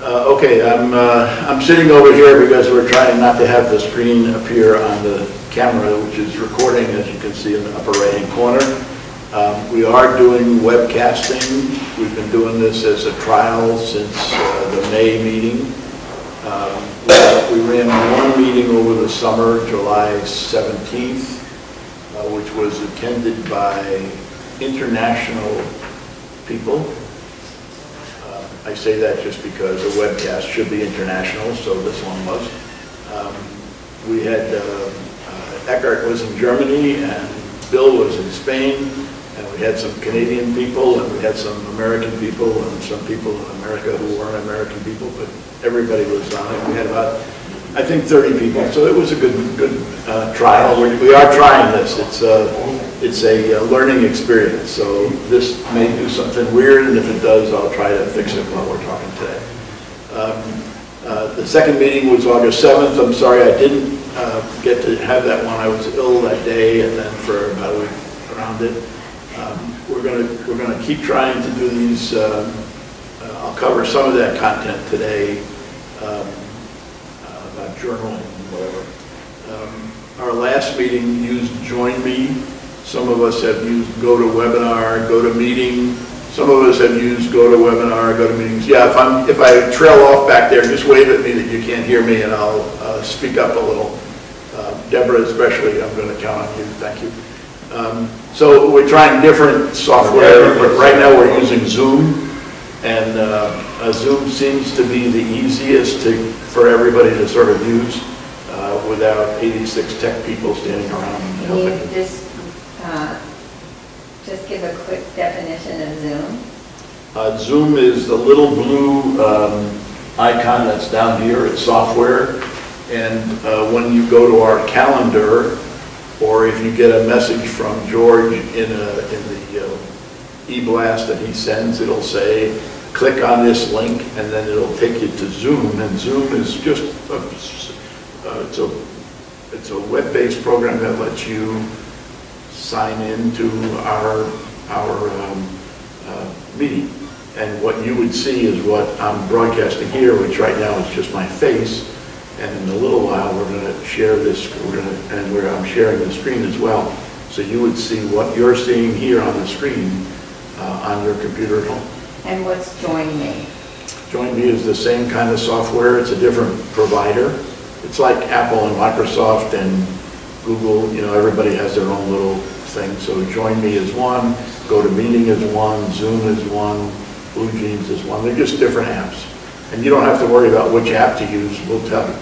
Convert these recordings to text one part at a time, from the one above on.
Uh, Okay, I'm, uh, I'm sitting over here because we're trying not to have the screen appear on the camera, which is recording, as you can see in the upper right-hand corner. Um, We are doing webcasting. We've been doing this as a trial since uh, the May meeting. Um, We we ran one meeting over the summer, July 17th, uh, which was attended by international people. I say that just because a webcast should be international, so this one was. Um, We had, uh, uh, Eckhart was in Germany, and Bill was in Spain, and we had some Canadian people, and we had some American people, and some people in America who weren't American people, but everybody was on it. We had about, I think, 30 people, so it was a good, good uh, trial. We we are trying this. It's a, it's a uh, learning experience, so this may do something weird, and if it does, I'll try to fix it while we're talking today. Um, uh, The second meeting was August 7th. I'm sorry I didn't uh, get to have that one. I was ill that day, and then for about a week around it. Um, We're going to, we're going to keep trying to do these, um, uh, I'll cover some of that content today, um, uh, journaling whatever. Um, Our last meeting used Join Me. Some of us have used GoToWebinar, GoToMeeting. Some of us have used GoToWebinar, GoToMeetings. Yeah, if I'm, if I trail off back there, just wave at me that you can't hear me and I'll uh, speak up a little. Uh, Deborah especially, I'm going to count on you, thank you. Um, So we're trying different software, but right now we're using Zoom. And uh, uh, Zoom seems to be the easiest to, for everybody to sort of use uh, without 86 tech people standing around Can you just, uh, just give a quick definition of Zoom? Uh, Zoom is the little blue um, icon that's down here, it's software. And uh, when you go to our calendar, or if you get a message from George in a, in the uh, e-blast that he sends, it'll say, click on this link, and then it'll take you to Zoom. And Zoom is just, a- uh, it's a, it's a web-based program that lets you sign in to our, our um, uh, meeting. And what you would see is what I'm broadcasting here, which right now is just my face. And in a little while, we're going to share this, we're going to, and we're, I'm sharing the screen as well. So you would see what you're seeing here on the screen uh, on your computer at home. And what's Join Me? Join Me is the same kind of software, it's a different provider. It's like Apple and Microsoft and Google, you know, everybody has their own little thing. So Join Me is one, GoToMeeting is one, Zoom is one, BlueJeans is one, they're just different apps. And you don't have to worry about which app to use, we'll tell you.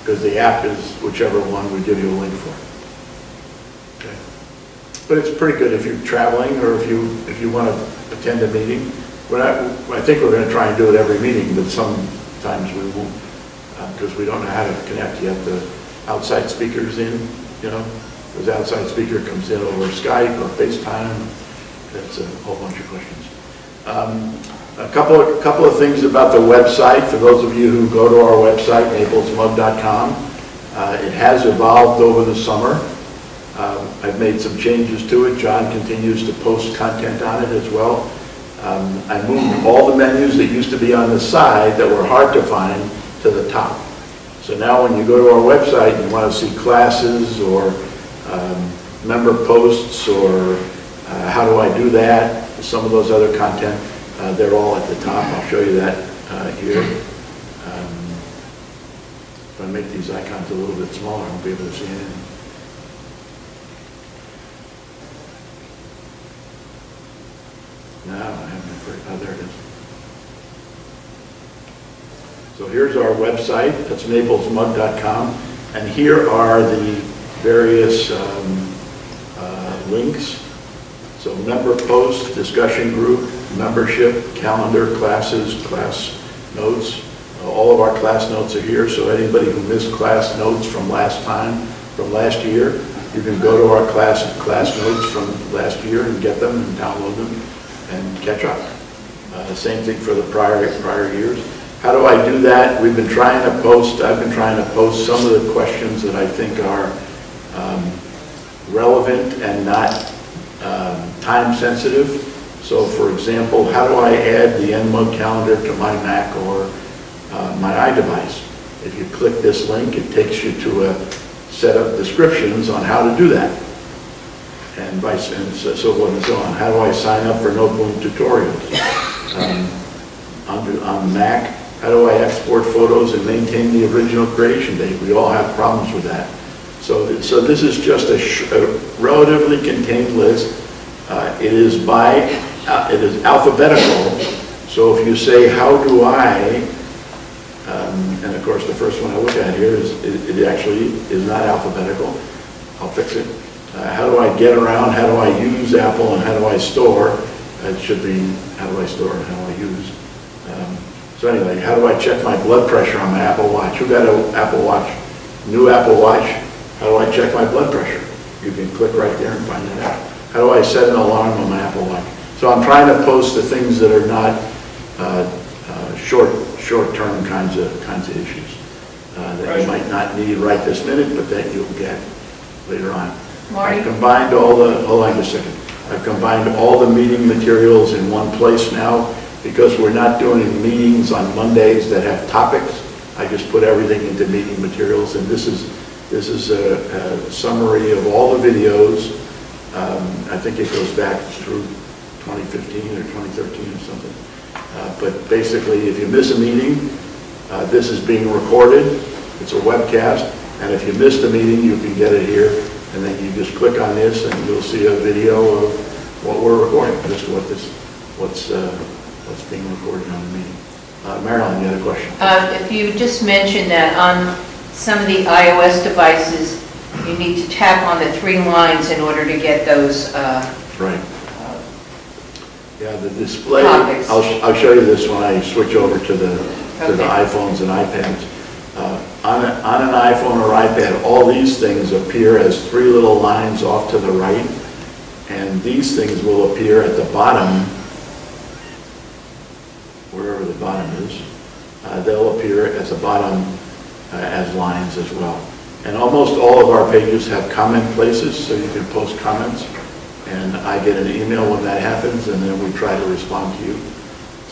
Because the app is whichever one we give you a link for. But it's pretty good if you're traveling or if you, if you want to attend a meeting. We're I think we're going to try and do it every meeting, but sometimes we won't, because we don't know how to connect yet. The outside speakers in, you know, because outside speaker comes in over Skype or FaceTime. That's a whole bunch of questions. Um, A couple, of- couple of things about the website, for those of you who go to our website, naplesmug.com. Uh, It has evolved over the summer. Um, I've made some changes to it. John continues to post content on it as well. Um, I moved all the menus that used to be on the side that were hard to find to the top. So now when you go to our website, and you want to see classes or um, member posts or uh, how do I do that, some of those other content, uh, they're all at the top. I'll show you that uh, here. Um, If I make these icons a little bit smaller, I'll be able to see anything. Now, I have my first, oh, there it is. So here's our website, that's naplesmug.com, and here are the various um, uh, links. So member post, discussion group, membership, calendar, classes, class notes. Uh, All of our class notes are here, so anybody who missed class notes from last time, from last year, you can go to our class, class notes from last year and get them and download them and catch up. Uh, Same thing for the prior, prior years. How do I do that? We've been trying to post, I've been trying to post some of the questions that I think are um, relevant and not um, time sensitive. So for example, how do I add the NMUG calendar to my Mac or uh, my iDevice. If you click this link, it takes you to a set of descriptions on how to do that. And vice, and so so and so on. How do I sign up for Noteboom tutorials? Um, On, on Mac, how do I export photos and maintain the original creation date? We all have problems with that. So, so this is just a a relatively contained list. Uh, It is by, uh, it is alphabetical, so if you say, how do I, um, and of course, the first one I look at here is, it it actually is not alphabetical. I'll fix it. Uh, How do I get around, how do I use Apple, and how do I store? It should be, how do I store and how do I use? Um, So anyway, how do I check my blood pressure on my Apple Watch? Who got an Apple Watch? New Apple Watch? How do I check my blood pressure? You can click right there and find that out. How do I set an alarm on my Apple Watch? So I'm trying to post the things that are not uh, uh, short, short-term kinds of, kinds of issues uh, that you might not need right this minute, but that you'll get later on. Marty? I've combined all the, hold on a second. I've combined all the meeting materials in one place now because we're not doing meetings on Mondays that have topics. I just put everything into meeting materials and this is, this is a a summary of all the videos. Um, I think it goes back through 2015 or 2013 or something. Uh, But basically, if you miss a meeting, uh, this is being recorded, it's a webcast, and if you missed a meeting, you can get it here, and then you just click on this, and you'll see a video of what we're recording, just what this, what's, uh, what's being recorded on the meeting. Uh, Marilyn, you had a question? Uh, If you just mentioned that on some of the iOS devices, you need to tap on the three lines in order to get those, uh, Right. uh, Yeah, the display, Topics. I'll, I'll show you this when I switch over to the, to the iPhones and iPads. On, a- on an iPhone or iPad, all these things appear as three little lines off to the right, and these things will appear at the bottom, wherever the bottom is. Uh, They'll appear at the bottom uh, as lines as well. And almost all of our pages have comment places, so you can post comments. And I get an email when that happens, and then we try to respond to you.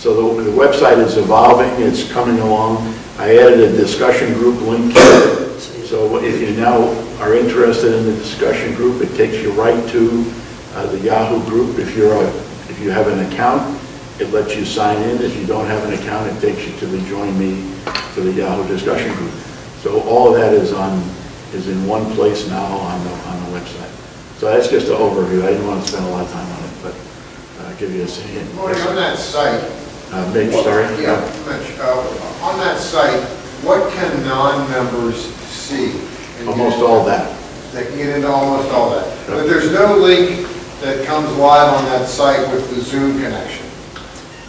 So the, the website is evolving, it's coming along. I added a discussion group link here. So if you now are interested in the discussion group, it takes you right to uh, the Yahoo group. If you're a, if you have an account, it lets you sign in. If you don't have an account, it takes you to the Join Me for the Yahoo discussion group. So all of that is on, is in one place now on the, on the website. So that's just an overview. I didn't want to spend a lot of time on it, but uh, give you a. Marty, on that site. Uh, Mitch, sorry? Yeah, Mitch, uh, on that site, what can non-members see? Almost all that. They can get into almost all that. But there's no link that comes live on that site with the Zoom connection.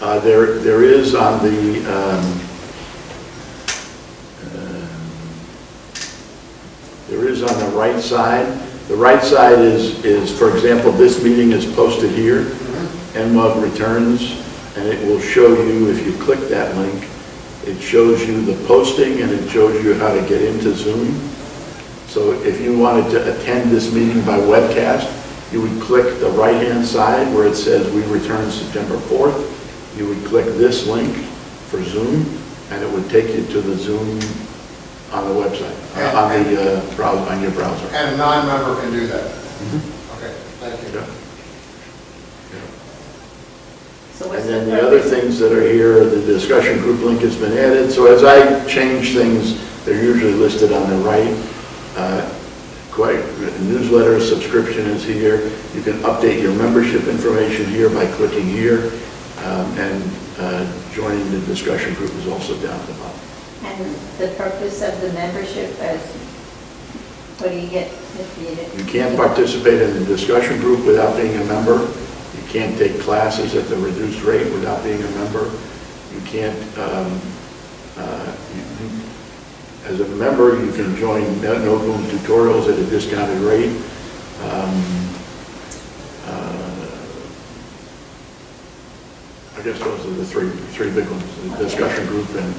Uh, There, there is on the, um, um, there is on the right side. The right side is, is, for example, this meeting is posted here. NMUG returns, and it will show you, if you click that link, it shows you the posting and it shows you how to get into Zoom. So if you wanted to attend this meeting by webcast, you would click the right-hand side where it says, "We return September 4th." You would click this link for Zoom, and it would take you to the Zoom on the website, uh, on the uh, browser, on your browser. And a non-member can do that. Mhm. Okay, thank you. Yeah. So what's And then the other things that are here, the discussion group link has been added, so as I change things, they're usually listed on the right. Uh, Quite, newsletter subscription is here, you can update your membership information here by clicking here, Um, and uh, joining the discussion group is also down at the bottom. And the purpose of the membership is, what do you get if you... You can't participate in the discussion group without being a member. You can't take classes at the reduced rate without being a member. You can't, um, uh, you- as a member, you can join No No tutorials at a discounted rate. Um, uh, I guess those are the three, three big ones, the discussion group and,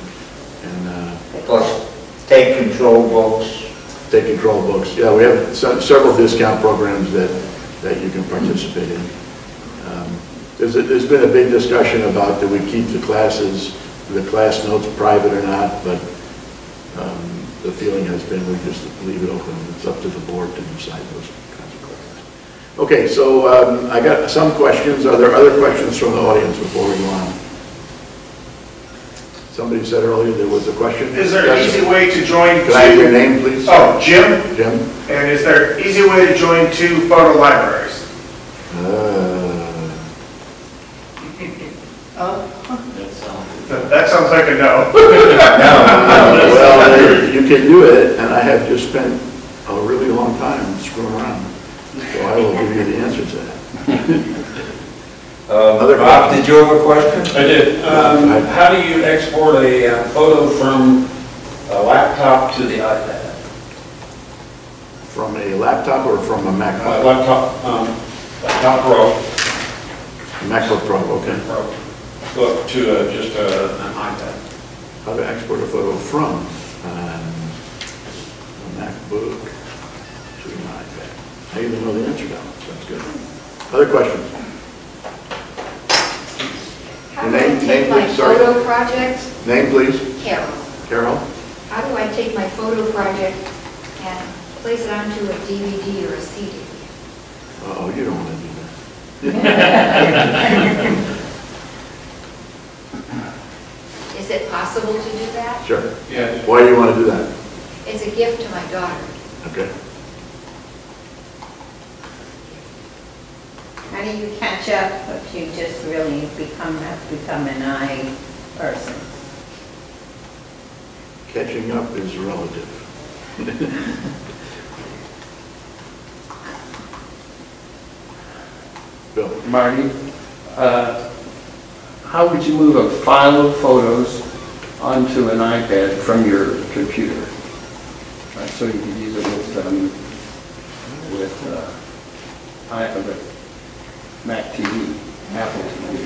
and uh, Plus, take control books. Take control books. Yeah, we have se- several discount programs that, that you can participate in. There's, a- there's been a big discussion about, do we keep the classes the class notes private or not, but um, the feeling has been we just leave it open. It's up to the board to decide those kinds of questions. Okay, so um, I got some questions. Are there other questions from the audience before we go on? Somebody said earlier there was a question. Is there an easy way to join Can I have your name, please? Oh, Jim, Jim? and is there an easy way to join two photo libraries? Uh, That sounds like a no. Well, you can do it, and I have just spent a really long time screwing around, so I will give you the answer to that. Other Uh, Bob, did you have a question? I did. Um, How do you export a uh, photo from a laptop to the iPad? From a laptop or from a Uh, MacBook? Laptop, um, laptop Pro, MacBook Pro, okay. Pro, look to uh, just uh, an iPad. How to export a photo from um, a MacBook to an iPad. I even know the answer now, that's good. Other questions? How Your do I name- name, take my please, sorry. photo project, Name, please? Carol, Carol? how do I take my photo project and place it onto a DVD or a CD? Oh, you don't want to do that. Is it possible to do that? Sure. Yeah. Why do you want to do that? It's a gift to my daughter. Okay. How do you catch up if you just really become, have become an I person? Catching up is relative. Bill? Marty, uh, how would you move a file of photos onto an iPad from your computer? Uh, So you could use it with, um, with, uh, I, uh, Mac TV, Apple TV.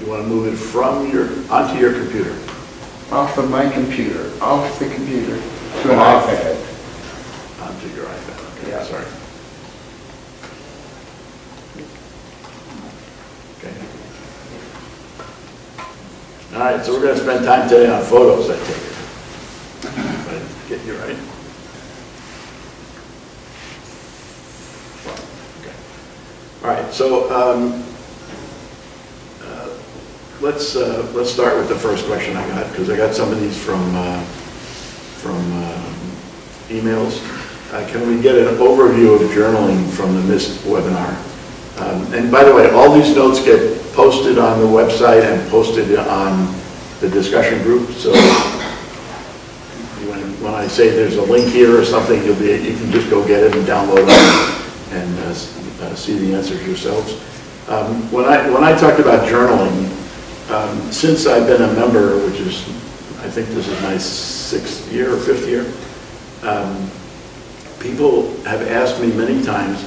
You want to move it from your, onto your computer? Off of my computer, off the computer to an Off. iPad. Onto your iPad, okay, Yeah. sorry. Okay. All right, so we're going to spend time today on photos, I take it. Get you right? All right, so um, uh, let's, uh, let's start with the first question I got, because I got some of these from, uh, from um, emails. Uh, Can we get an overview of journaling from the MIST webinar? Um, And by the way, all these notes get posted on the website and posted on the discussion group, so when when I say there's a link here or something, you'll be, you can just go get it and download it and uh, uh, see the answers yourselves. Um, When I, when I talked about journaling, um, since I've been a member, which is, I think this is my sixth year or fifth year, um, people have asked me many times,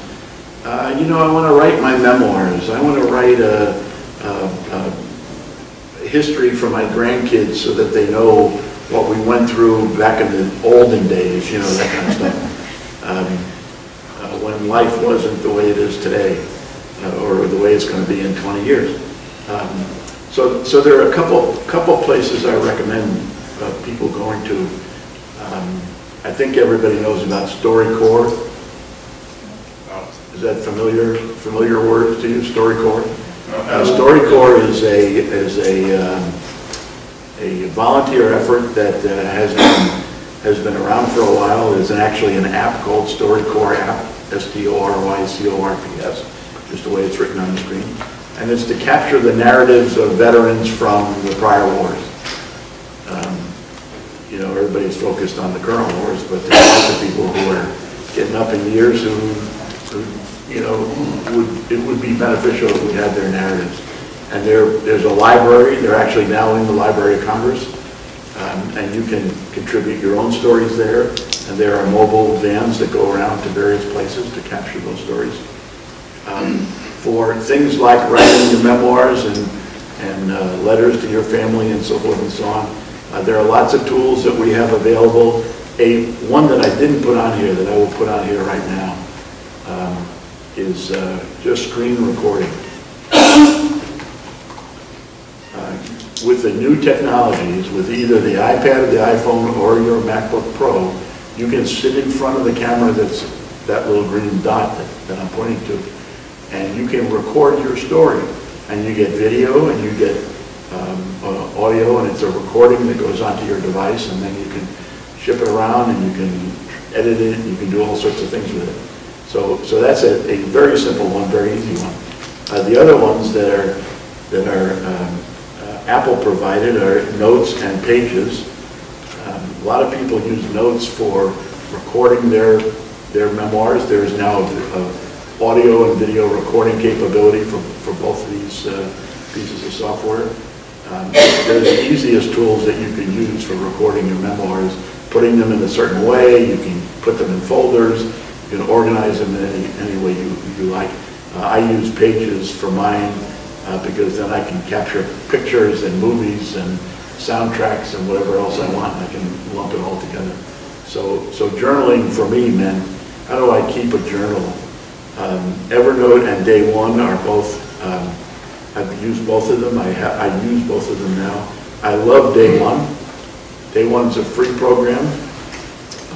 uh, you know, I want to write my memoirs, I want to write a, a history for my grandkids so that they know what we went through back in the olden days, you know, that kind of stuff. Um, uh, When life wasn't the way it is today, uh, or the way it's going to be in 20 years. Um, So, so there are a couple, couple places I recommend uh, people going to. Um, I think everybody knows about StoryCorps. Is that familiar, familiar word to you, StoryCorps? Uh, StoryCorps is a, is a, um, a volunteer effort that uh, has been, has been around for a while. An- actually an app called StoryCorps app, S-T-O-R-Y-C-O-R-P-S, just the way it's written on the screen. And it's to capture the narratives of veterans from the prior wars. Um, You know, everybody's focused on the current wars, but there's lots of people who are getting up in years who, who, you know, would, it would be beneficial if we had their narratives. And there, there's a library, they're actually now in the Library of Congress, um, and you can contribute your own stories there. And there are mobile vans that go around to various places to capture those stories. Um, For things like writing your memoirs and, and uh, letters to your family and so forth and so on, uh, there are lots of tools that we have available. A, one that I didn't put on here, that I will put on here right now, um, is uh, just screen recording. Uh, with the new technologies, with either the iPad, or the iPhone, or your MacBook Pro, you can sit in front of the camera that's, that little green dot that, that I'm pointing to, and you can record your story. And you get video, and you get um, uh, audio, and it's a recording that goes onto your device, and then you can ship it around, and you can edit it, and you can do all sorts of things with it. So, so that's a, a very simple one, very easy one. Uh, The other ones that are, that are um, uh, Apple provided are Notes and Pages. Um, A lot of people use Notes for recording their, their memoirs. There is now a, a audio and video recording capability for, for both of these uh, pieces of software. Um, They're the easiest tools that you can use for recording your memoirs, putting them in a certain way, you can put them in folders, you can organize them in any, any way you, you like. Uh, I use Pages for mine uh, because then I can capture pictures and movies and soundtracks and whatever else I want, and I can lump it all together. So, so journaling for me meant, how do I keep a journal? Um, Evernote and Day One are both, um, I've used both of them, I I use both of them now. I love Day One. Day One's a free program,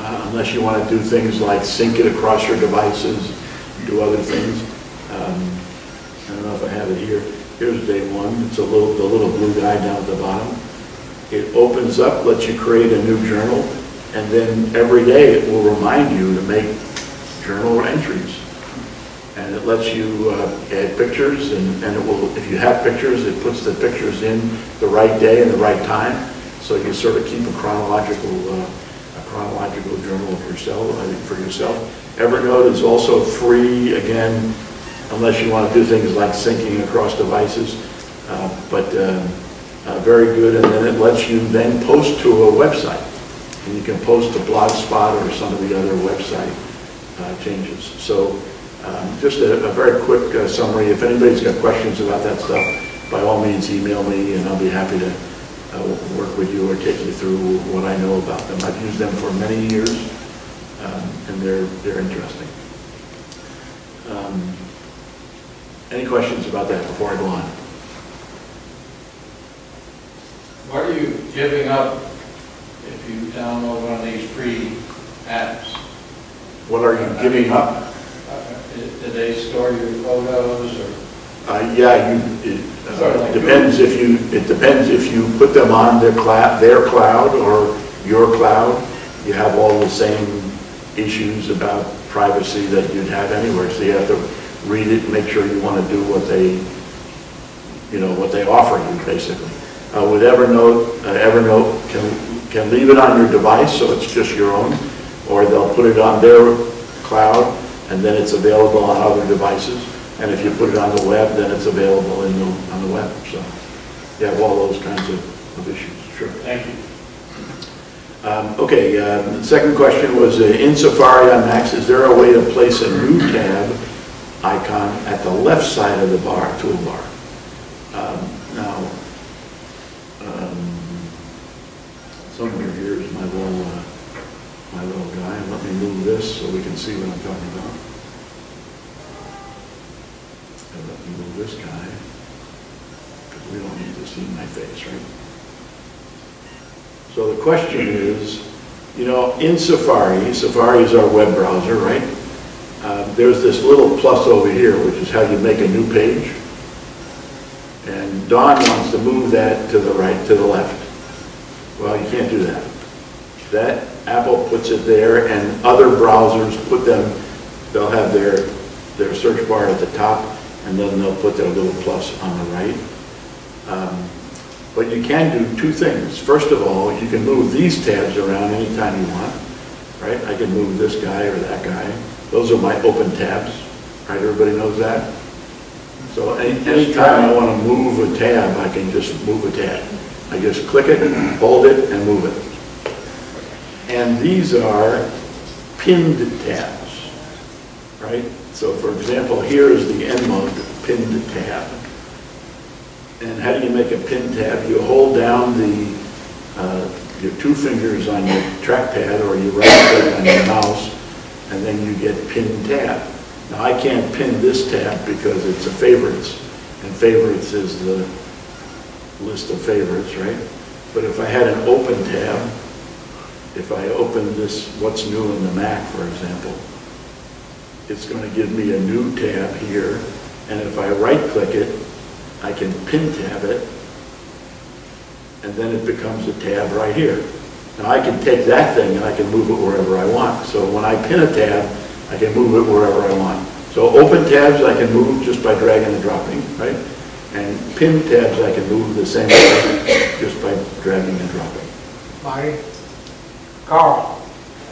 uh, unless you want to do things like sync it across your devices, do other things. Um, I don't know if I have it here. Here's Day One, it's a little, the little blue guy down at the bottom. It opens up, lets you create a new journal, and then every day it will remind you to make journal entries. And it lets you uh, add pictures, and and it will, if you have pictures, it puts the pictures in the right day and the right time, so you sort of keep a chronological, uh, a chronological journal of yourself, for yourself. Evernote is also free, again, unless you want to do things like syncing across devices, uh, but um, uh, very good, and then it lets you then post to a website. And you can post to Blogspot or some of the other website uh, changes. So um, just a a very quick uh, summary, if anybody's got questions about that stuff, by all means, email me, and I'll be happy to uh, work with you or take you through what I know about them. I've used them for many years, um, and they're, they're interesting. Um, Any questions about that before I go on? What are you giving up if you download one of these free apps? What are you giving up? Uh, Do they store your photos or? Uh, Yeah, you, it uh, depends if you, it depends if you put them on their cloud, their cloud or your cloud. You have all the same issues about privacy that you'd have anywhere. So you have to read it, make sure you want to do what they, you know, what they offer you, basically. Uh, With Evernote, uh, Evernote can, can leave it on your device, so it's just your own, or they'll put it on their cloud, and then it's available on other devices. And if you put it on the web, then it's available in the, on the web, so you have all those kinds of, of issues, sure. Thank you. Um, Okay, um, the second question was, uh, in Safari on Macs, is there a way to place a new tab icon at the left side of the bar, toolbar? Um, Now, um, somewhere here is my little, uh, my little guy, let me move this so we can see what I'm talking about. Let me move this guy, because we don't need to see my face, right? So the question is, you know, in Safari, Safari is our web browser, right? Uh, There's this little plus over here, which is how you make a new page. And Don wants to move that to the right, to the left. Well, you can't do that. That, Apple puts it there, and other browsers put them, they'll have their, their search bar at the top, and then they'll put their little plus on the right. Um, but you can do two things. First of all, you can move these tabs around anytime you want, right? I can move this guy or that guy. Those are my open tabs, right? Everybody knows that? So any anytime I want to move a tab, I can just move a tab. I just click it, hold it, and move it. And these are pinned tabs, right? So for example, here is the NMUG pinned tab. And how do you make a pin tab? You hold down the, uh, your two fingers on your trackpad or you right click on your mouse, and then you get pin tab. Now, I can't pin this tab because it's a favorites, and favorites is the, list of favorites, right? But if I had an open tab, if I open this, what's new in the Mac, for example, it's going to give me a new tab here, and if I right-click it, I can pin tab it, and then it becomes a tab right here. Now, I can take that thing and I can move it wherever I want. So when I pin a tab, I can move it wherever I want. So open tabs I can move just by dragging and dropping, right? And pin tabs I can move the same way, just by dragging and dropping. Marty? Carl?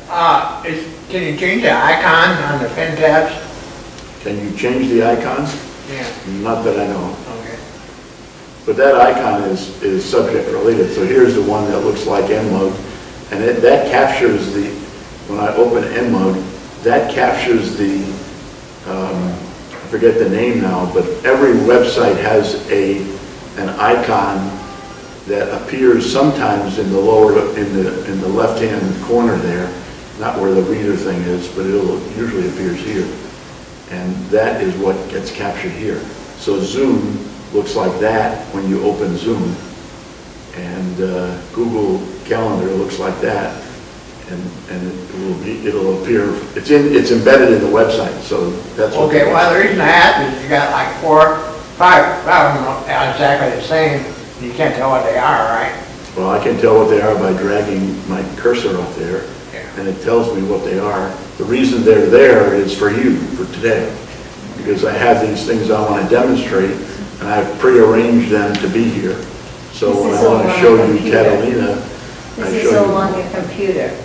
Uh, is, can you change the icon on the pen tabs? Can you change the icons? Yeah, Not that I know. okay. But that icon is, is subject related. So here's the one that looks like NMUG. And it, that captures the, when I open NMUG, that captures the, um, I forget the name now, but every website has a, an icon that appears sometimes in the lower, in the, in the left-hand corner there, not where the reader thing is, but it'll, usually appears here. And that is what gets captured here. So Zoom looks like that when you open Zoom. And uh, Google Calendar looks like that. And, and it will be, it'll appear, it's in, it's embedded in the website, so that's what. Okay, well, the reason I asked is you got like four, five, five of them are exactly the same, you can't tell what they are, right? Well, I can tell what they are by dragging my cursor up there. And it tells me what they are. The reason they're there is for you, for today, because I have these things I want to demonstrate, and I've prearranged them to be here. So This when is I all want to show you computer. Catalina, I This is show all you. on your computer,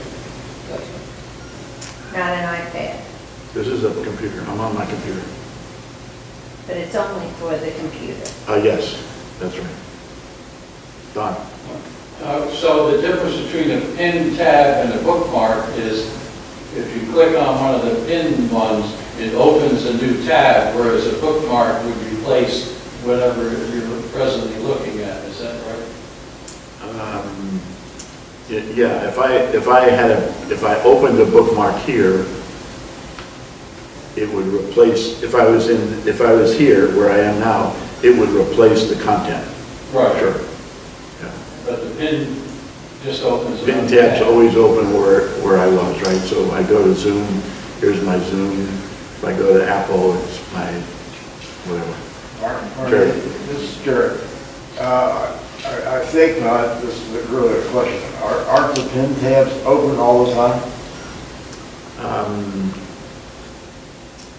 not an iPad, This is a computer, I'm on my computer. but it's only for the computer. Uh, yes, that's right. Don? Uh, So the difference between a pin tab and a bookmark is if you click on one of the pin ones, it opens a new tab, whereas a bookmark would replace whatever you're presently looking at. Is that right? Um, Yeah, if I, if I had a, if I opened a bookmark here, it would replace, if I was in, if I was here, where I am now, it would replace the content. Right. Sure. Yeah. But the pin just opens. Pin another tab's tab. always open where, where I was, right? So I go to Zoom, here's my Zoom. If I go to Apple, it's my, whatever. Jerry. This is Jerry. Uh, I I think, not. this is a really a question, Are- aren't the pin tabs open all the time? Um,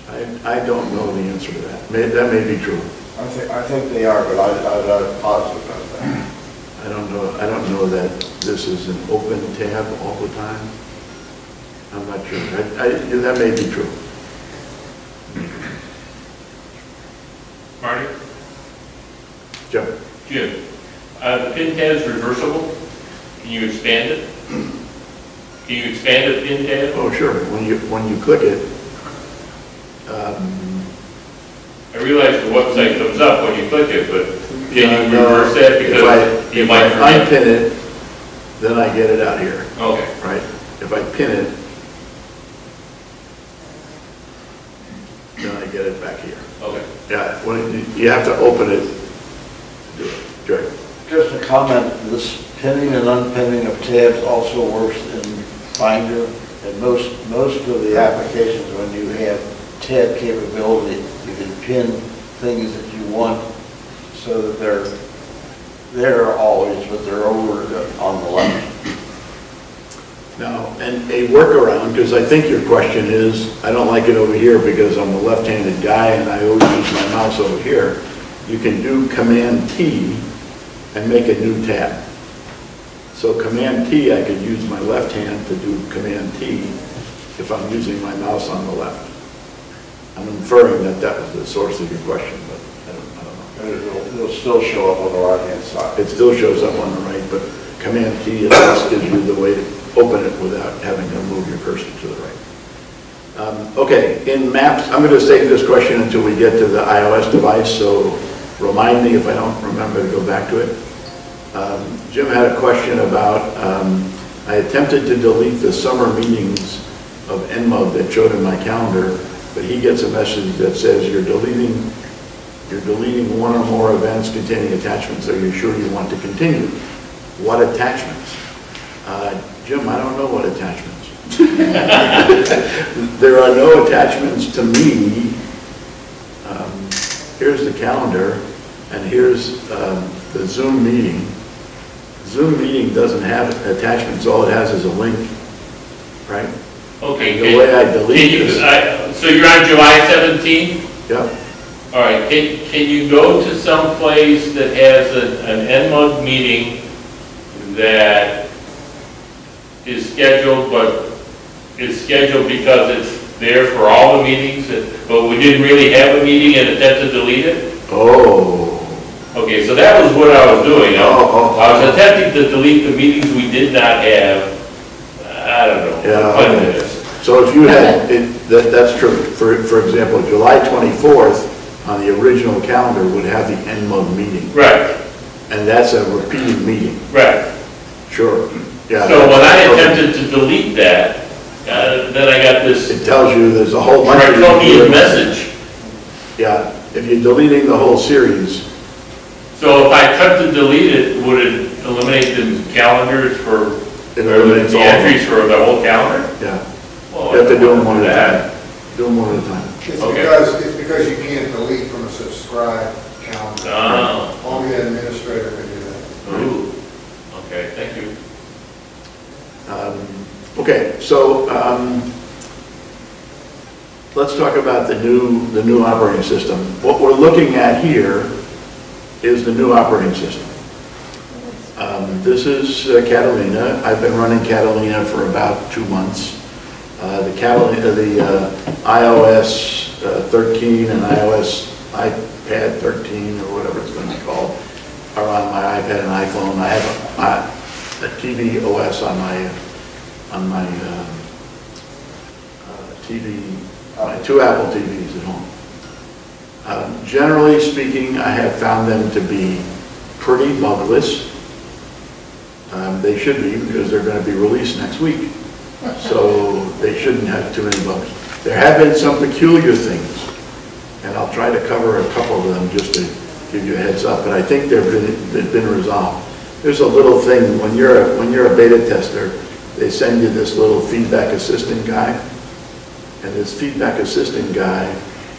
I, I don't know the answer to that. May, that may be true. I think, I think they are, but I, I'm not positive about that. I don't know, I don't know that this is an open tab all the time. I'm not sure. I, I, that may be true. Marty? Jim? Jim? Uh, the pin tab is reversible. Can you expand it? Can you expand a pin tab? Oh, sure. When you, when you click it, um, I realize the website comes up when you click it, but can you no, reverse that if I- because you might If I forget? unpin it, then I get it out here, Okay. right? If I pin it, then I get it back here. Okay. Yeah, when, you- you have to open it, to do it. Jerry? Just a comment, this pinning and unpinning of tabs also works in Finder. And most, most of the applications, when you have tab capability, you can pin things that you want so that they're there always, but they're over the- on the left. Now, and a workaround, because I think your question is, I don't like it over here because I'm a left-handed guy and I always use my mouse over here. You can do Command T and make a new tab. So Command T, I could use my left hand to do Command T if I'm using my mouse on the left. I'm inferring that that was the source of your question, but I don't, I don't know. And it'll, it'll still show up on the right-hand side. It still shows up on the right, but Command T gives you the way to open it without having to move your cursor to the right. Um, Okay, in Maps, I'm going to save this question until we get to the iOS device, so remind me if I don't remember to go back to it. Um, Jim had a question about, um, I attempted to delete the summer meetings of NMUG that showed in my calendar, but he gets a message that says you're deleting You're deleting one or more events containing attachments, are you sure you want to continue? What attachments? Uh, Jim, I don't know what attachments. There are no attachments to me. Um, Here's the calendar, and here's um, the Zoom meeting. Zoom meeting doesn't have attachments, all it has is a link, right? Okay. The way I delete this- I- So you're on July 17th? Yep. All right, can, can you go to some place that has a- an NMUG meeting that is scheduled, but is scheduled because it's there for all the meetings, but we didn't really have a meeting and attempt to delete it? Oh, Okay, so that was what I was doing. I Oh, oh, oh. I was attempting to delete the meetings we did not have, I don't know, Yeah, so if you had, it, that, that's true. For, for example, July 24th on the original calendar would have the NMUG meeting, Right, and that's a repeated meeting, right. sure. Yeah. So when I that's- attempted to delete that, uh, then I got this It tells you there's a whole bunch of. draconian message. Yeah, if you're deleting the whole series, So if I cut to delete it, would it eliminate the calendars for, it or eliminates the all of them. entries for the whole calendar? Yeah, Well, you have to do don't them one wanna at do a that. time. Do them one at a time. It's Okay. because, it's because you can't delete from a subscribed calendar. Oh, Only the administrator can do that. ooh, okay, thank you. Um, Okay, so um, let's talk about the new, the new operating system. What we're looking at here is the new operating system. Um, This is uh, Catalina. I've been running Catalina for about two months. Uh, The Catalina, the uh, iOS uh, 13 and iOS iPad 13, or whatever it's going to be called, are on my iPad and iPhone. I have a- TV OS on my, on my um, uh, TV, my two Apple TVs at home. Um, Generally speaking, I have found them to be pretty bugless. Um, They should be, because they're going to be released next week. So they shouldn't have too many bugs. There have been some peculiar things, and I'll try to cover a couple of them just to give you a heads up, but I think they've been, they've been resolved. There's a little thing, when you're, a when you're a beta tester, they send you this little feedback assistant guy, and this feedback assistant guy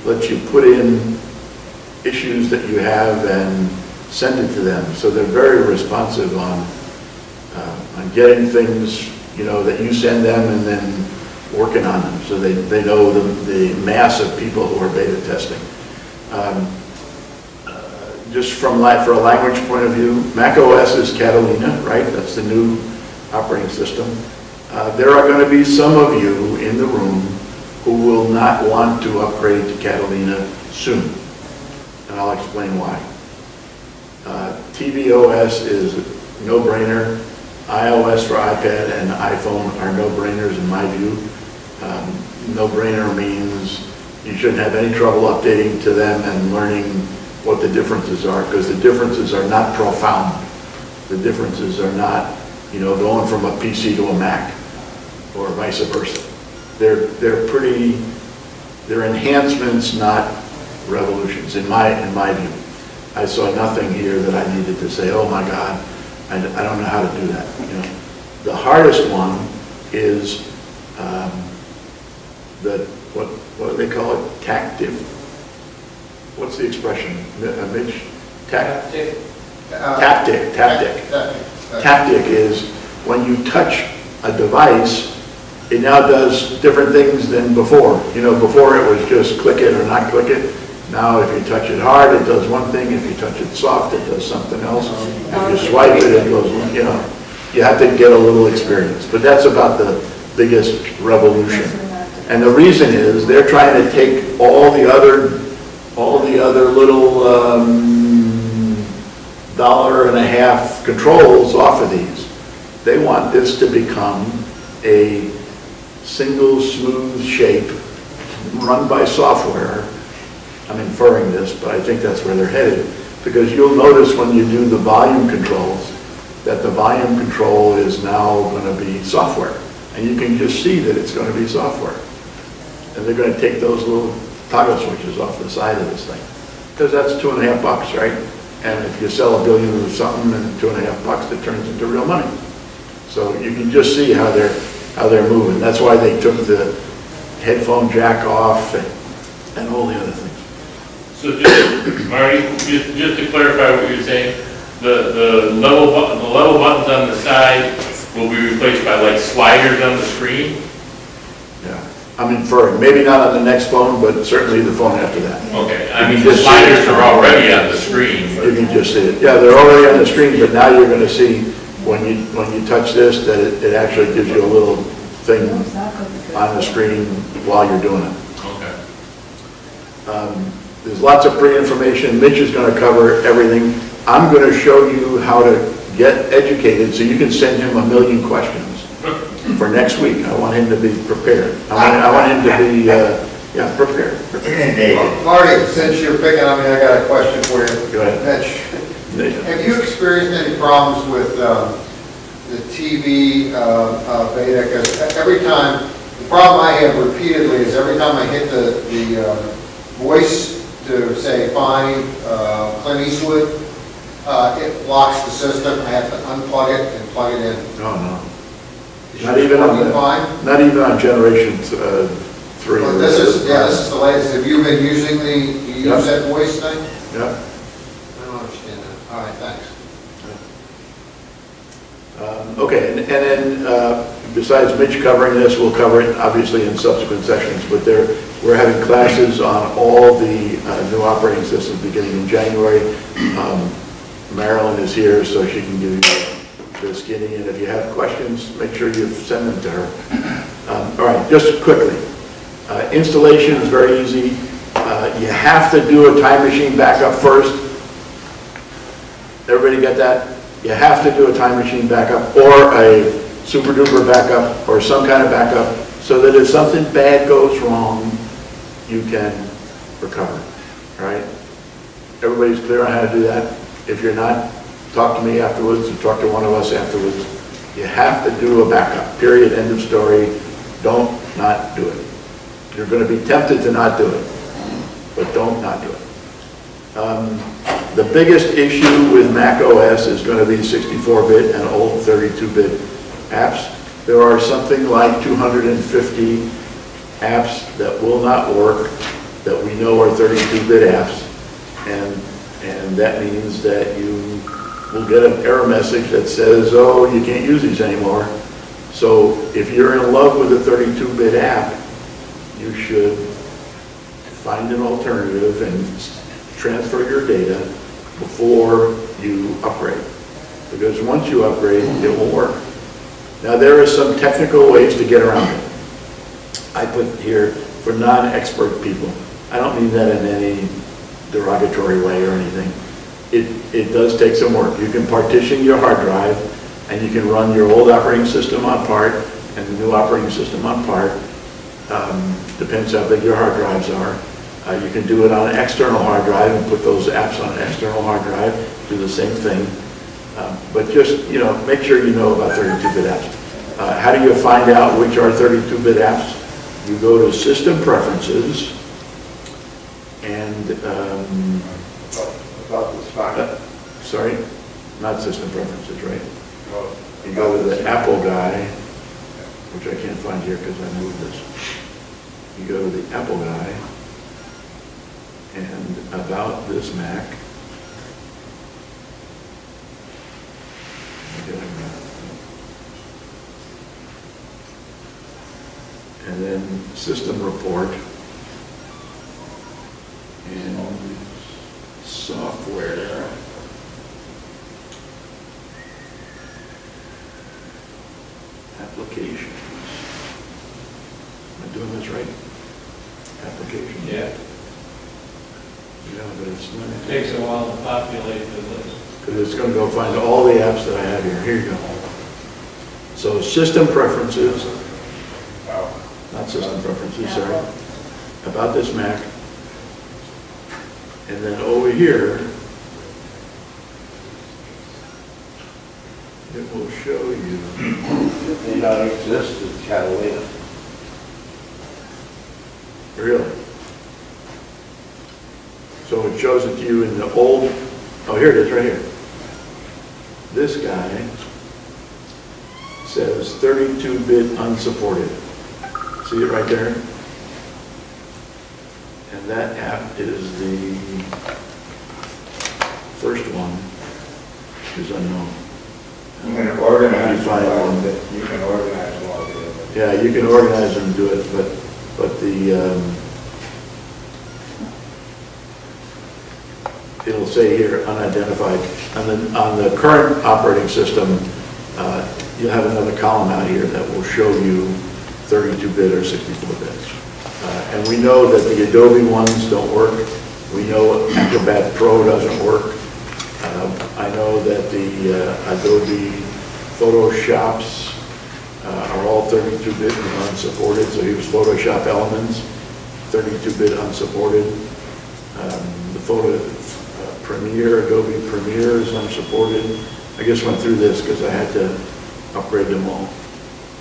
lets you put in issues that you have and send it to them. So they're very responsive on, uh, on getting things, you know, that you send them and then working on them. So they, they know the, the mass of people who are beta testing. Um, uh, Just from, for a language point of view, Mac OS is Catalina, right? That's the new operating system. Uh, There are going to be some of you in the room who will not want to upgrade to Catalina soon, and I'll explain why. Uh, tvOS is no-brainer. iOS for iPad and iPhone are no-brainers in my view. Um, No-brainer means you shouldn't have any trouble updating to them and learning what the differences are, because the differences are not profound. The differences are not, you know, going from a PC to a Mac, or vice versa. They're, they're pretty, they're enhancements, not revolutions, in my, in my view. I saw nothing here that I needed to say, oh my God, I, I don't know how to do that, you know. The hardest one is, um, the, what, what do they call it, tactive? What's the expression, Mi- uh, Mitch? Tac, Uh, Taptic, taptic. Taptic. Taptic is when you touch a device, it now does different things than before. You know, before it was just click it or not click it. Now, if you touch it hard, it does one thing. If you touch it soft, it does something else. If you swipe it, it goes, you know, you have to get a little experience. But that's about the biggest revolution. And the reason is, they're trying to take all the other, all the other little, um, dollar and a half controls off of these. They want this to become a single smooth shape run by software. I'm inferring this, but I think that's where they're headed. Because you'll notice when you do the volume controls, that the volume control is now going to be software. And you can just see that it's going to be software. And they're going to take those little toggle switches off the side of this thing. Because that's two and a half bucks, right? And if you sell a billion of something and two and a half bucks, it turns into real money. So you can just see how they're, how they're moving. That's why they took the headphone jack off and, and all the other things. So just, Marty, just, just to clarify what you're saying, the, the level the level buttons on the side will be replaced by like sliders on the screen? I'm inferring, maybe not on the next phone, but certainly the phone after that. Okay, I mean, the just sliders are already on the screen, You but, can just see it. Yeah, they're already on the screen, but now you're gonna see, when you, when you touch this, that it, it actually gives you a little thing on the screen while you're doing it. okay. Um, There's lots of free information, Mitch is going to cover everything. I'm going to show you how to get educated so you can send him a million questions for next week. I want him to be prepared. I want, I want him to be, uh, yeah, prepared. Marty, since you're picking on me, I got a question for you. Go ahead. Mitch, have you experienced any problems with um, the TV uh, uh, beta? Because every time, the problem I have repeatedly is every time I hit the, the um, voice to say, find uh, Clint Eastwood, uh, it locks the system. I have to unplug it and plug it in. No, no. Not even on the, not even on generation uh, three. Well, This is, yeah, this is the latest. Have you been using the, you Yeah. use that voice thing? Yeah. I don't understand that. All right, thanks. Um, Okay, and and then, uh, besides Mitch covering this, we'll cover it obviously in subsequent sessions, but there, we're having classes on all the uh, new operating systems beginning in January. Um, Marilyn is here, so she can give you the skinny, and if you have questions, make sure you send them to her. Um, All right, just quickly, uh, installation is very easy. Uh, You have to do a time machine backup first. Everybody get that? You have to do a time machine backup or a super duper backup or some kind of backup so that if something bad goes wrong, you can recover, right? Everybody's clear on how to do that? If you're not, talk to me afterwards or talk to one of us afterwards. You have to do a backup, period, end of story. Don't not do it. You're going to be tempted to not do it, but don't not do it. Um, The biggest issue with Mac OS is going to be 64-bit and old 32-bit apps. There are something like 250 apps that will not work, that we know are 32-bit apps, and, and that means that you will get an error message that says, oh, you can't use these anymore. So if you're in love with a 32-bit app, you should find an alternative and transfer your data before you upgrade. Because once you upgrade, it will work. Now, there are some technical ways to get around it. I put here for non-expert people. I don't mean that in any derogatory way or anything. It, it does take some work. You can partition your hard drive, and you can run your old operating system on part and the new operating system on part. Um, Depends how big your hard drives are. Uh, You can do it on an external hard drive and put those apps on an external hard drive, do the same thing. Um, But just, you know, make sure you know about 32-bit apps. Uh, How do you find out which are 32-bit apps? You go to System Preferences, and, um, About the spot. uh, sorry, not System Preferences, right? You go to the uh, Apple guy, which I can't find here because I moved this. You go to the Apple guy, and about this Mac. And then System Report. And Software. Applications. Am I doing this right? Application? Yeah, Yeah, but it's not. it takes a while to populate the list. Because it's going to go find all the apps that I have here. Here you go. So system preferences, not system preferences, sorry. About this Mac. And then over here, it will show you. It may not exist in Catalina. Really? So it shows it to you in the old, oh, here it is, right here. This guy says 32-bit unsupported. See it right there? And that app is the first one, which is unknown. You can organize Define them, you can organize them all together. Yeah, you can organize them and do it, but, but the, um, it'll say here unidentified. On the, on the current operating system, uh, you'll have another column out here that will show you 32-bit or 64-bit. Uh, And we know that the Adobe ones don't work. We know Acrobat Pro doesn't work. Know that the uh, Adobe Photoshops uh, are all 32-bit and unsupported, so here's Photoshop Elements, 32-bit unsupported. Um, The photo uh, Premiere, Adobe Premiere is unsupported. I just went through this because I had to upgrade them all.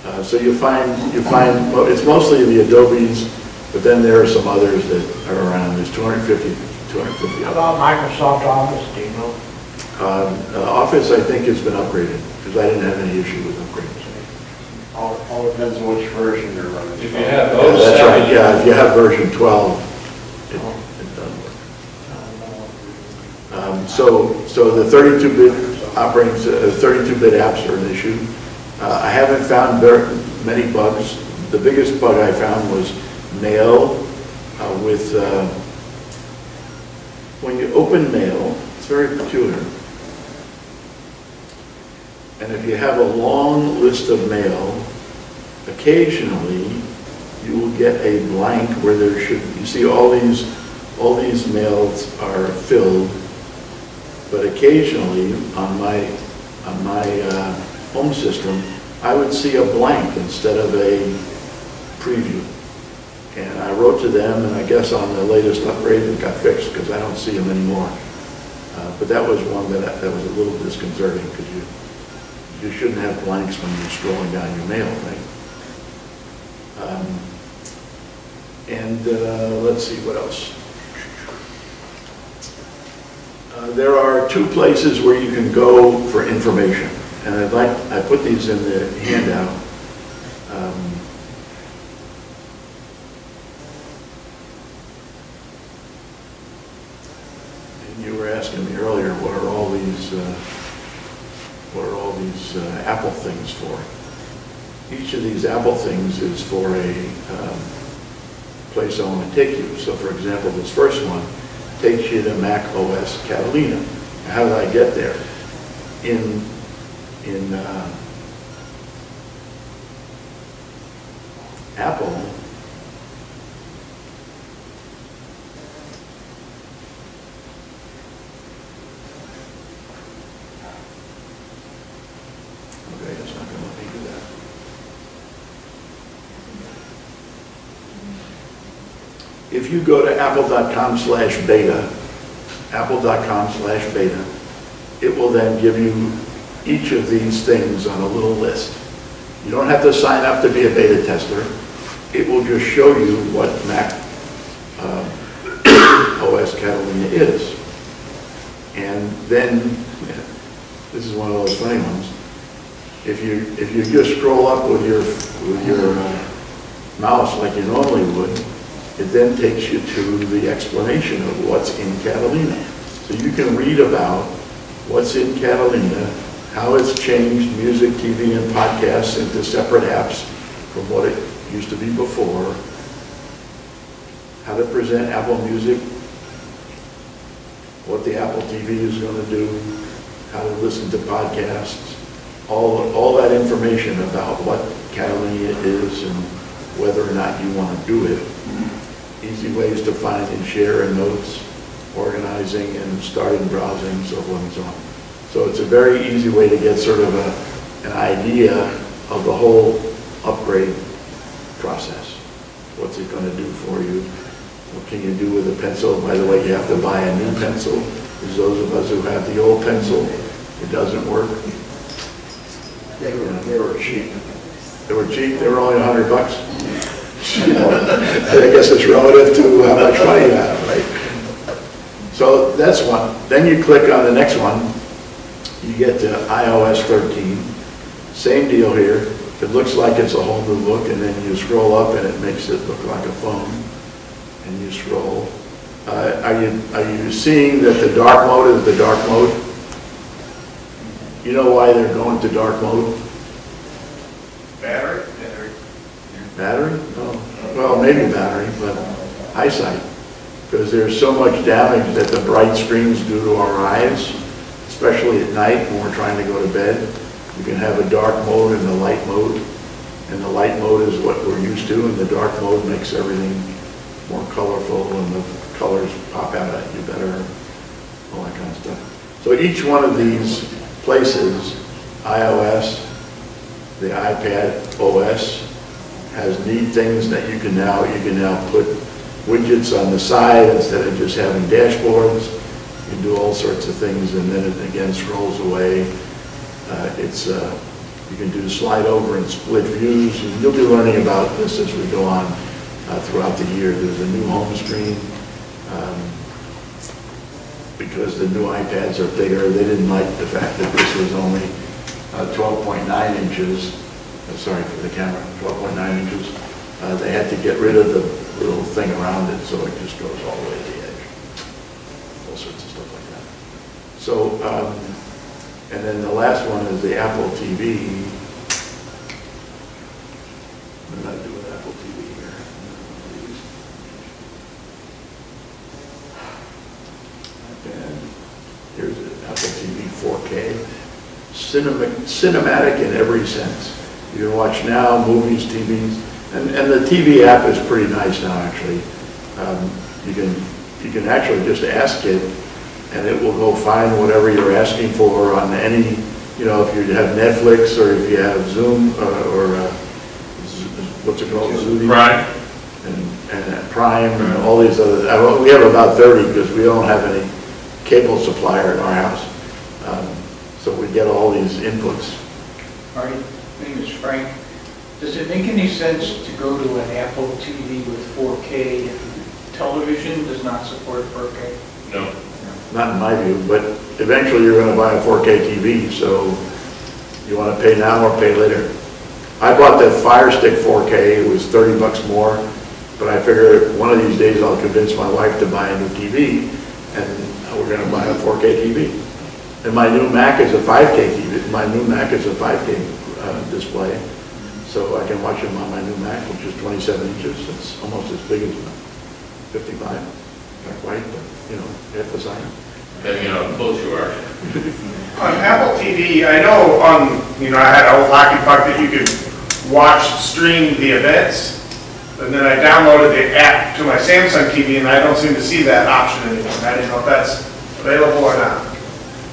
Uh, So you find, you find, well, it's mostly the Adobes, but then there are some others that are around. There's 250, 250 How about Microsoft Office? Um, uh, Office, I think, has been upgraded, because I didn't have any issue with upgrades. All, all depends on which version you're running. If you have Yeah, those That's right, seven, yeah, if you have version 12, it it doesn't work. Um, So, so the 32-bit operating, s- uh, 32-bit apps are an issue. Uh, I haven't found very many bugs. The biggest bug I found was Mail uh, with, uh, when you open Mail, it's very peculiar. And if you have a long list of mail, occasionally you will get a blank where there should, you see all these, all these mails are filled, but occasionally on my, on my uh, home system, I would see a blank instead of a preview. And I wrote to them, and I guess on the latest upgrade, it got fixed because I don't see them anymore. Uh, But that was one that, that was a little disconcerting because you, you shouldn't have blanks when you're scrolling down your mail, right? Um, And uh, let's see, what else? Uh, There are two places where you can go for information, and I'd like, I put these in the handout. Um, And you were asking me earlier, what are all these, uh, what are all these uh, Apple things for? Each of these Apple things is for a um, place I want to take you. So for example, this first one takes you to Mac OS Catalina. How did I get there? In, in uh, Apple, okay, it's not going to let me do that. If you go to apple.com slash beta, apple.com slash beta, it will then give you each of these things on a little list. You don't have to sign up to be a beta tester. It will just show you what Mac um, OS Catalina is. And then, this is one of those funny ones. If you, if you just scroll up with your, with your uh, mouse like you normally would, it then takes you to the explanation of what's in Catalina. So you can read about what's in Catalina, how it's changed music, TV, and podcasts into separate apps from what it used to be before, how to present Apple Music, what the Apple TV is going to do, how to listen to podcasts, all, all that information about what Catalina is and whether or not you want to do it. Easy ways to find and share and notes, organizing and starting browsing, so forth and so on. So it's a very easy way to get sort of a, an idea of the whole upgrade process. What's it going to do for you? What can you do with a pencil? By the way, you have to buy a new pencil. There's those of us who have the old pencil. It doesn't work. They were, they were cheap. They were cheap, they were only a hundred bucks. I guess it's relative to how much money you have, right? So that's one. Then you click on the next one, you get to iOS 13. Same deal here. It looks like it's a whole new look, and then you scroll up and it makes it look like a phone. And you scroll. Uh, Are you, are you seeing that the dark mode is the dark mode? You know why they're going to dark mode? Battery? Battery? Battery? No. Well, maybe battery, but eyesight. Because there's so much damage that the bright screens do to our eyes, especially at night when we're trying to go to bed. You can have a dark mode and a light mode. And the light mode is what we're used to, and the dark mode makes everything more colorful and the colors pop out at you better, all that kind of stuff. So each one of these places, iOS, the iPad OS, has neat things that you can now, you can now put widgets on the side instead of just having dashboards. You can do all sorts of things, and then it again scrolls away. Uh, It's, uh, you can do slide over and split views, and you'll be learning about this as we go on uh, throughout the year. There's a new home screen, um, because the new iPads are bigger. They didn't like the fact that this was only uh, 12.9 inches, uh, sorry for the camera, 12.9 inches. Uh, They had to get rid of the little thing around it, so it just goes all the way to the edge. All sorts of stuff like that. So, um, and then the last one is the Apple TV. What did I do with Apple TV here? iPad. Here's an Apple TV 4K. Cinema- Cinematic in every sense. You can watch now, movies, TVs, and, and the TV app is pretty nice now, actually. Um, You can, you can actually just ask it, and it will go find whatever you're asking for on any, you know, if you have Netflix, or if you have Zoom, uh, or, uh, what's it called, Zudy? Right. And, and Prime, and all these other, uh, we have about 30, because we don't have any cable supplier in our house. So we get all these inputs. Marty, my name is Frank. Does it make any sense to go to an Apple TV with 4K if television does not support 4K? No. Not in my view, but eventually you're gonna buy a 4K TV, so you wanna pay now or pay later. I bought that Fire Stick 4K, it was 30 bucks more, but I figure one of these days I'll convince my wife to buy a new TV, and we're gonna buy a 4K TV. And my new Mac is a 5K TV, my new Mac is a 5K uh, display, so I can watch them on my new Mac, which is 27 inches, it's almost as big as a 55, not quite, but, you know, half the size. Depending on how close you are. On Apple TV, I know on, you know, I had a old hockey puck that you could watch, stream the events, and then I downloaded the app to my Samsung TV, and I don't seem to see that option anymore. I didn't know if that's available or not.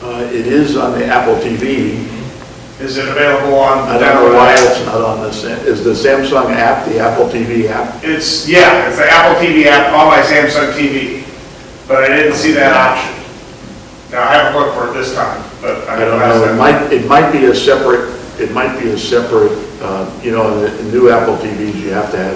Uh, It is on the Apple TV. Is it available on? I don't know why it's not on the, Sam- is the Samsung app, the Apple TV app? It's, yeah, it's the Apple TV app on my Samsung TV, but I didn't see that option. Now, I haven't looked for it this time, but I I don't know, it might, it might be a separate, it might be a separate, uh, you know, in the new Apple TVs, you have to have,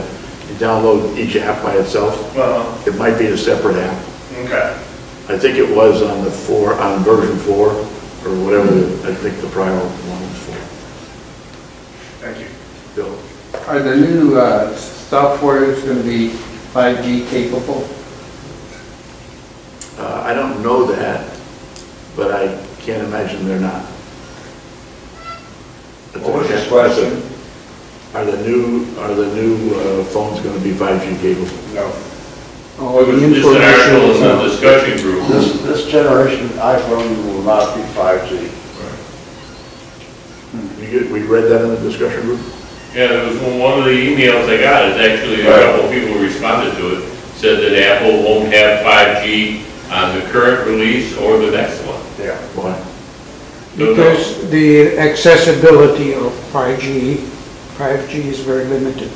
you download each app by itself. Well, It might be a separate app. okay. I think it was on the four, on version four, or whatever, the- I think the prior one was for. Thank you. Bill? Are the new uh, softwares going to be 5G capable? Uh, I don't know that, but I can't imagine they're not. What was his question? Are the new, are the new uh, phones going to be 5G capable? No. Oh, the This is an article in information, the discussion group. This, this generation iPhone will not be 5G. You get, we read that in the discussion group? Yeah, it was one one of the emails I got, is actually a Right. couple of people responded to it, said that Apple won't have 5G on the current release or the next one. Yeah. Why? Don't. Because the accessibility of 5G, 5G is very limited.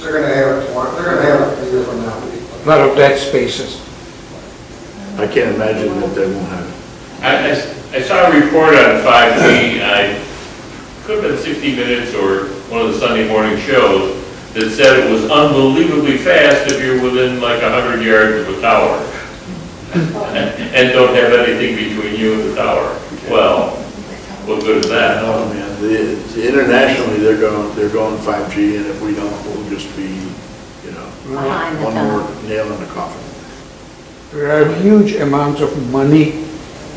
They're gonna have it, tomorrow- they're gonna have it a year from now. A lot of dead spaces. I can't imagine that they won't have it. I, I s- I saw a report on 5G, I, could have been 60 Minutes or one of the Sunday morning shows, that said it was unbelievably fast if you're within like 100 yards of a tower. and don't have anything between you and the tower. Well, what good is that? No, man, the, the internationally, they're going, they're going 5G, and if we don't, we'll just be, you know, Behind the one tunnel. more nail in the coffin. There are huge amounts of money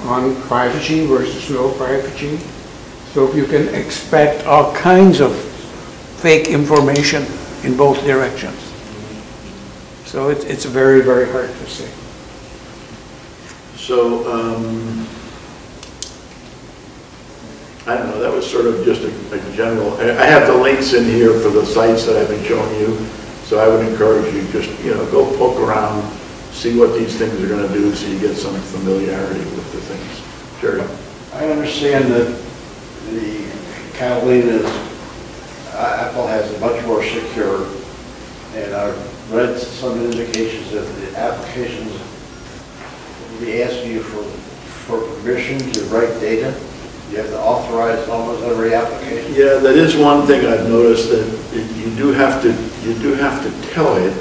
on 5G versus no 5G. So you can expect all kinds of fake information in both directions. So it's, it's very, very hard to say. So, um, I don't know, that was sort of just a, a general, I I have the links in here for the sites that I've been showing you, so I would encourage you, just, you know, go poke around, see what these things are gonna do, so you get some familiarity with the things. Jerry? I understand that the Catalina's, uh, Apple has a much more secure, and I've read some indications that the applications will be asking you for, for permission to write data. You have to authorize almost every application. Yeah, that is one thing I've noticed, that you do have to, you do have to tell it,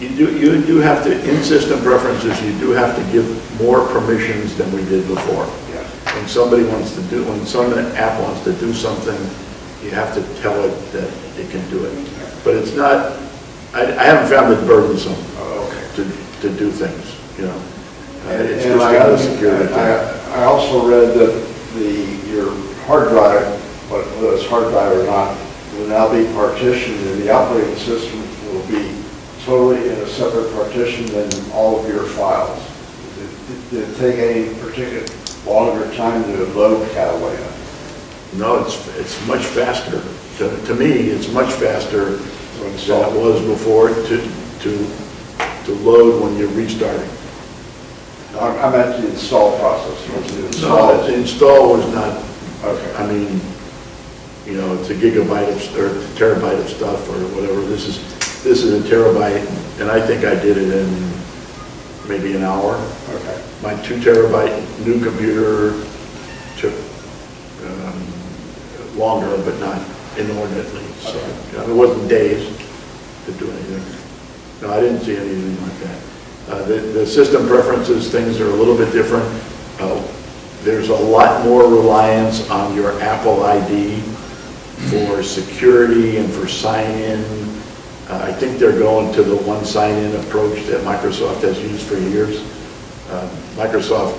you do, you do have to, in system preferences, you do have to give more permissions than we did before. Yeah. When somebody wants to do, when some app wants to do something, you have to tell it that it can do it. But it's not, I, I haven't found it burdensome Oh, okay. to, to do things, you know. Uh, And It's and just I, got a security. I, I also read that the, your hard drive, whether it's hard drive or not, will now be partitioned and the operating system will be totally in a separate partition than all of your files. Did- Did it take any particular longer time to load Catalina? No, it's, it's much faster. To, to me, it's much faster than it was before to, to, to load when you're restarting. I meant the install process, you No, install the install was not, Okay. I mean, you know, it's a gigabyte of, st- or terabyte of stuff or whatever. This is, this is a terabyte, and I think I did it in maybe an hour. Okay. My two terabyte new computer took um, longer, but not inordinately. So know, it wasn't days to do anything. No, I didn't see anything like that. Uh, The the system preferences, things are a little bit different. Uh, There's a lot more reliance on your Apple ID for security and for sign-in. Uh, I think they're going to the one sign-in approach that Microsoft has used for years. Uh, Microsoft,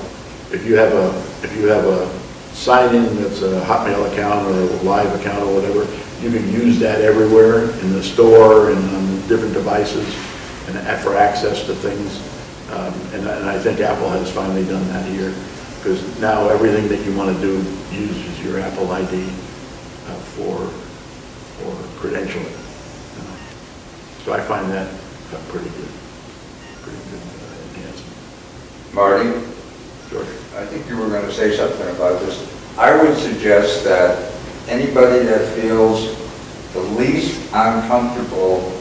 if you have a, if you have a sign-in that's a Hotmail account or a Live account or whatever, you can use that everywhere in the store and on different devices and for access to things. Um, And I and I think Apple has finally done that here, because now everything that you want to do uses your Apple ID uh, for, for credentialing. you know. So I find that a pretty good, pretty good uh, enhancement. Marty, George? I think you were going to say something about this. I would suggest that anybody that feels the least uncomfortable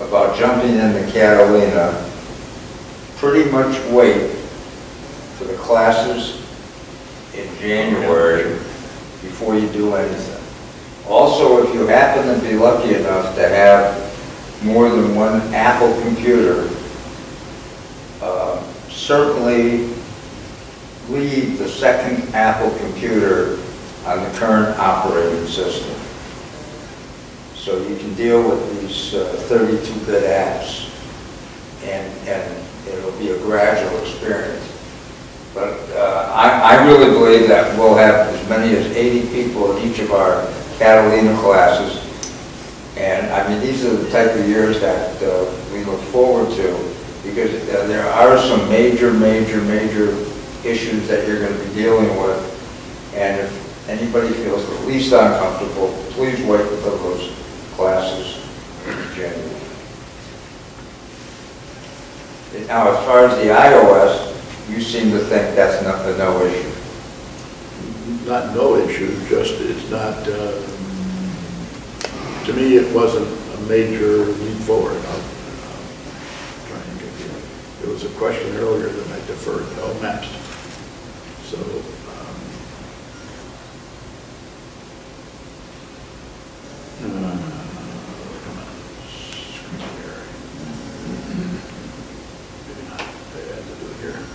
about jumping into Catalina, pretty much wait for the classes in January before you do anything. Also, if you happen to be lucky enough to have more than one Apple computer, uh, certainly leave the second Apple computer on the current operating system. So you can deal with these uh, 32-bit apps, and, and it'll be a gradual experience. But uh, I, I really believe that we'll have as many as 80 people in each of our Catalina classes. And I mean, these are the type of years that uh, we look forward to, because uh, there are some major, major, major issues that you're going to be dealing with. And if anybody feels the least uncomfortable, please wait until those classes in January. Now, as far as the iOS, you seem to think that's not, a no issue. Not no issue, just it's not, um, to me, it wasn't a major leap forward. I'll I'll try and get the, there was a question earlier that I deferred, oh, maps. So, um, uh, come on, screen share. Maybe not, I had to do it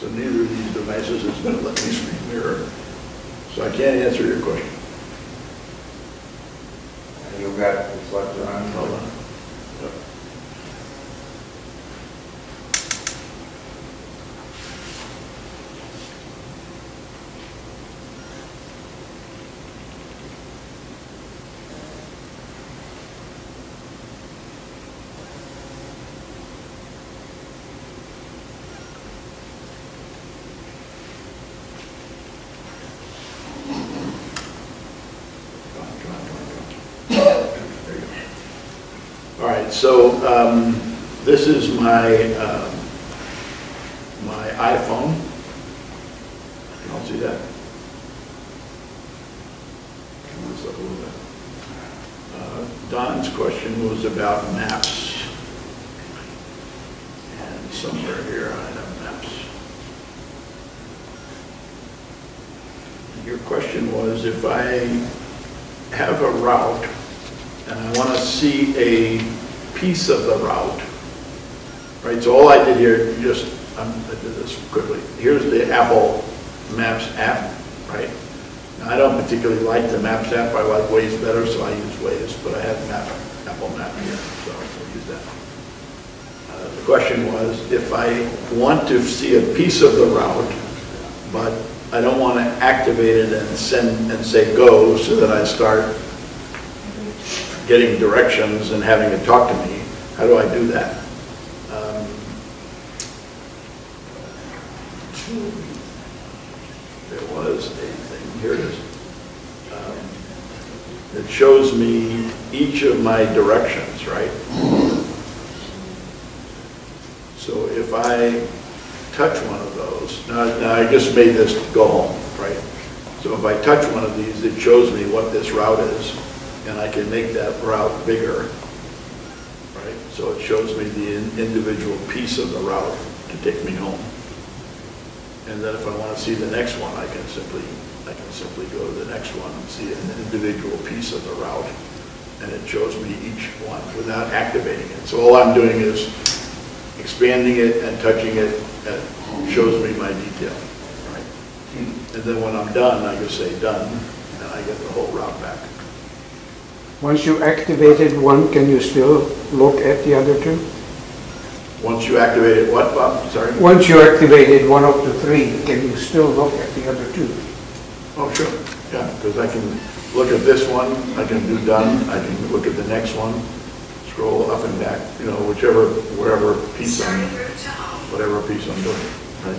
So neither of these devices is going to let me screen mirror. So I can't answer your question. You got reflector on? Hold on. Yep. Come on, come on, come on, come on. There you go. All right, so um, this is my, um, my iPhone. You all see that? Up a little bit. Uh, Don's question was about maps. And somewhere here I have maps. Your question was if I have a route and I want to see a piece of the route, right? So all I did here, just, um, I did this quickly. Here's the Apple Maps app, right? Now, I don't particularly like the Maps app, I like Waze better, so I use Waze, but I have Map, Apple Map here, so I'll use that. Uh, The question was, if I want to see a piece of the route, but I don't want to activate it and send, and say go, so that I start getting directions and having it talk to me, how do I do that? Um, There was a thing, here it is. Um, It shows me each of my directions, right? So if I touch one of those, now, now I just made this go home, right? So if I touch one of these, it shows me what this route is, and I can make that route bigger, right? So it shows me the in- individual piece of the route to take me home. And then if I want to see the next one, I can simply, I can simply go to the next one and see an individual piece of the route, and it shows me each one without activating it. So all I'm doing is expanding it and touching it, and it shows me my detail, right? And then when I'm done, I just say done, and I get the whole route back. Once you activated one, can you still look at the other two? Once you activate it, what, Bob? Sorry? Once you activated one of the three, can you still look at the other two? Oh, sure, yeah, because I can look at this one, I can do done, I can look at the next one, scroll up and back, you know, whichever, wherever piece I'm, whatever piece I'm doing, right?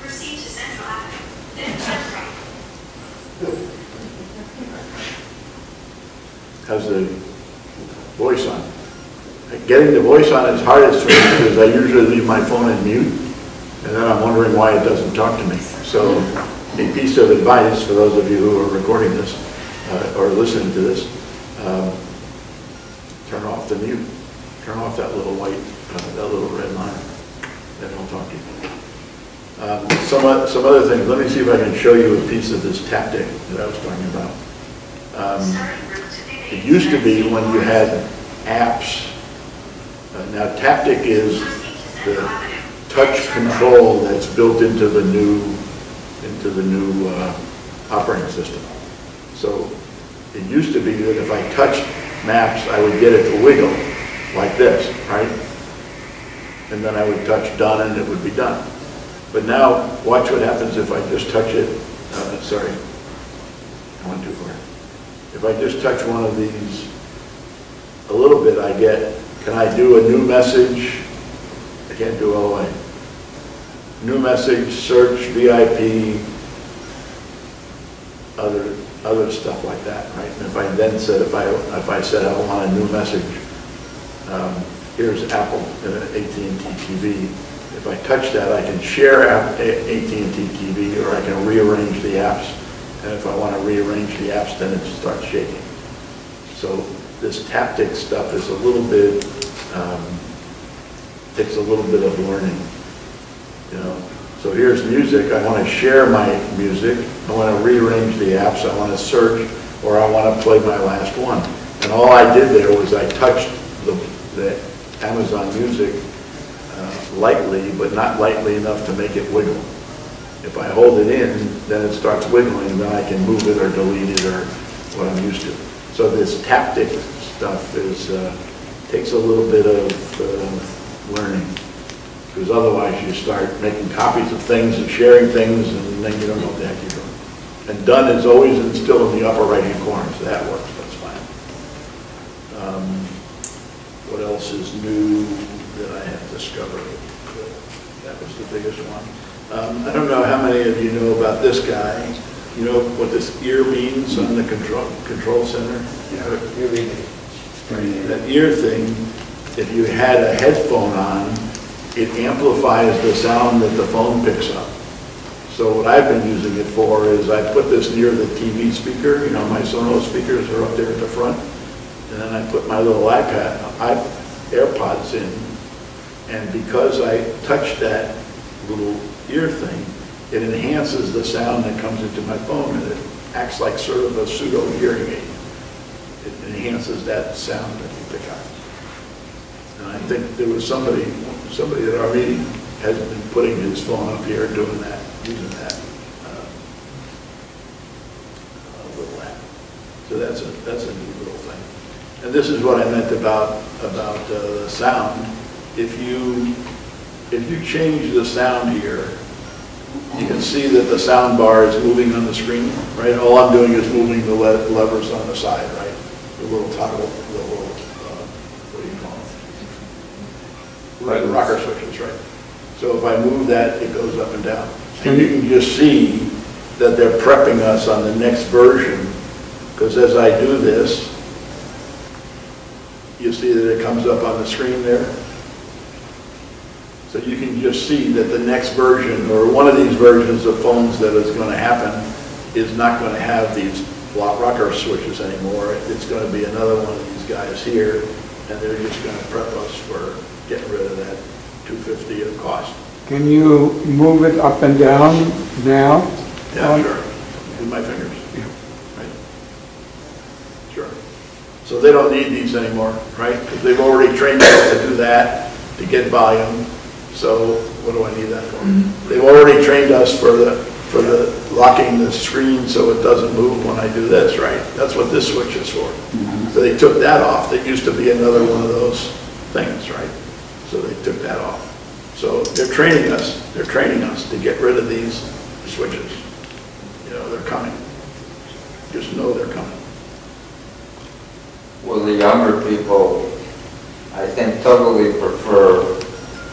Proceed to Central Avenue, then turn right. Has the voice on. Getting the voice on is hardest for me because I usually leave my phone in mute, and then I'm wondering why it doesn't talk to me. So a piece of advice for those of you who are recording this uh, or listening to this, um, turn off the mute. Turn off that little white, uh, that little red line. Then it'll talk to you. Um, Some, some other things, let me see if I can show you a piece of this Taptic that I was talking about. Um, It used to be when you had apps, uh, now Taptic is the touch control that's built into the new, into the new uh, operating system. So it used to be that if I touched maps, I would get it to wiggle like this, right? And then I would touch done and it would be done. But now, watch what happens if I just touch it, uh, sorry, I went too far. If I just touch one of these a little bit, I get, can I do a new message? I can't do way. New message, search, VIP, other, other stuff like that, right? And if I then said, if I, if I said I want a new message, um, here's Apple and AT&T TV. If I touch that, I can share AT&T TV, or I can rearrange the apps. And if I want to rearrange the apps, then it starts shaking. So this Taptic stuff is a little bit, um, takes a little bit of learning, you know? So here's music, I want to share my music, I want to rearrange the apps, I want to search, or I want to play my last one. And all I did there was I touched the, the Amazon Music uh, lightly, but not lightly enough to make it wiggle. If I hold it in, then it starts wiggling, and then I can move it or delete it or what I'm used to. So this taptic stuff is, uh, takes a little bit of uh, learning. Because otherwise you start making copies of things and sharing things, and then you don't know what the heck you're doing. And done is always in- still in the upper right-hand corner, so that works, that's fine. Um, What else is new that I have discovered? That was the biggest one. Um, I don't know how many of you know about this guy. You know what this ear means on the control, control center? Yeah. That ear thing, if you had a headphone on, it amplifies the sound that the phone picks up. So what I've been using it for is I put this near the TV speaker, you know, my Sonos speakers are up there at the front, and then I put my little iPad, i AirPods in, and because I touch that little ear thing, it enhances the sound that comes into my phone, and it acts like sort of a pseudo hearing aid. It enhances that sound that you pick up. And I think there was somebody, somebody at our meeting has been putting his phone up here doing that, using that. uh, uh, Little. So that's a, that's a neat little thing. And this is what I meant about, about uh, the sound. If you, if you change the sound here, you can see that the sound bar is moving on the screen, right? All I'm doing is moving the le- levers on the side, right? The little toggle, the little, uh, what do you call them? Right, the rocker switches, right? So if I move that, it goes up and down. And you can just see that they're prepping us on the next version, because as I do this, you see that it comes up on the screen there? So you can just see that the next version, or one of these versions of phones that is going to happen, is not going to have these block rocker switches anymore. It's going to be another one of these guys here, and they're just going to prep us for getting rid of that 250 of cost. Can you move it up and down now? Yeah, On- sure. With my fingers. Right. Sure. So they don't need these anymore, right? Because they've already trained us to do that, to get volume. So what do I need that for? Mm-hmm. They've already trained us for the, for the locking the screen so it doesn't move when I do this, right? That's what this switch is for. Mm-hmm. So they took that off. There used to be another one of those things, right? So they took that off. So they're training us, they're training us to get rid of these switches. You know, they're coming. Just know they're coming. Well, the younger people, I think totally prefer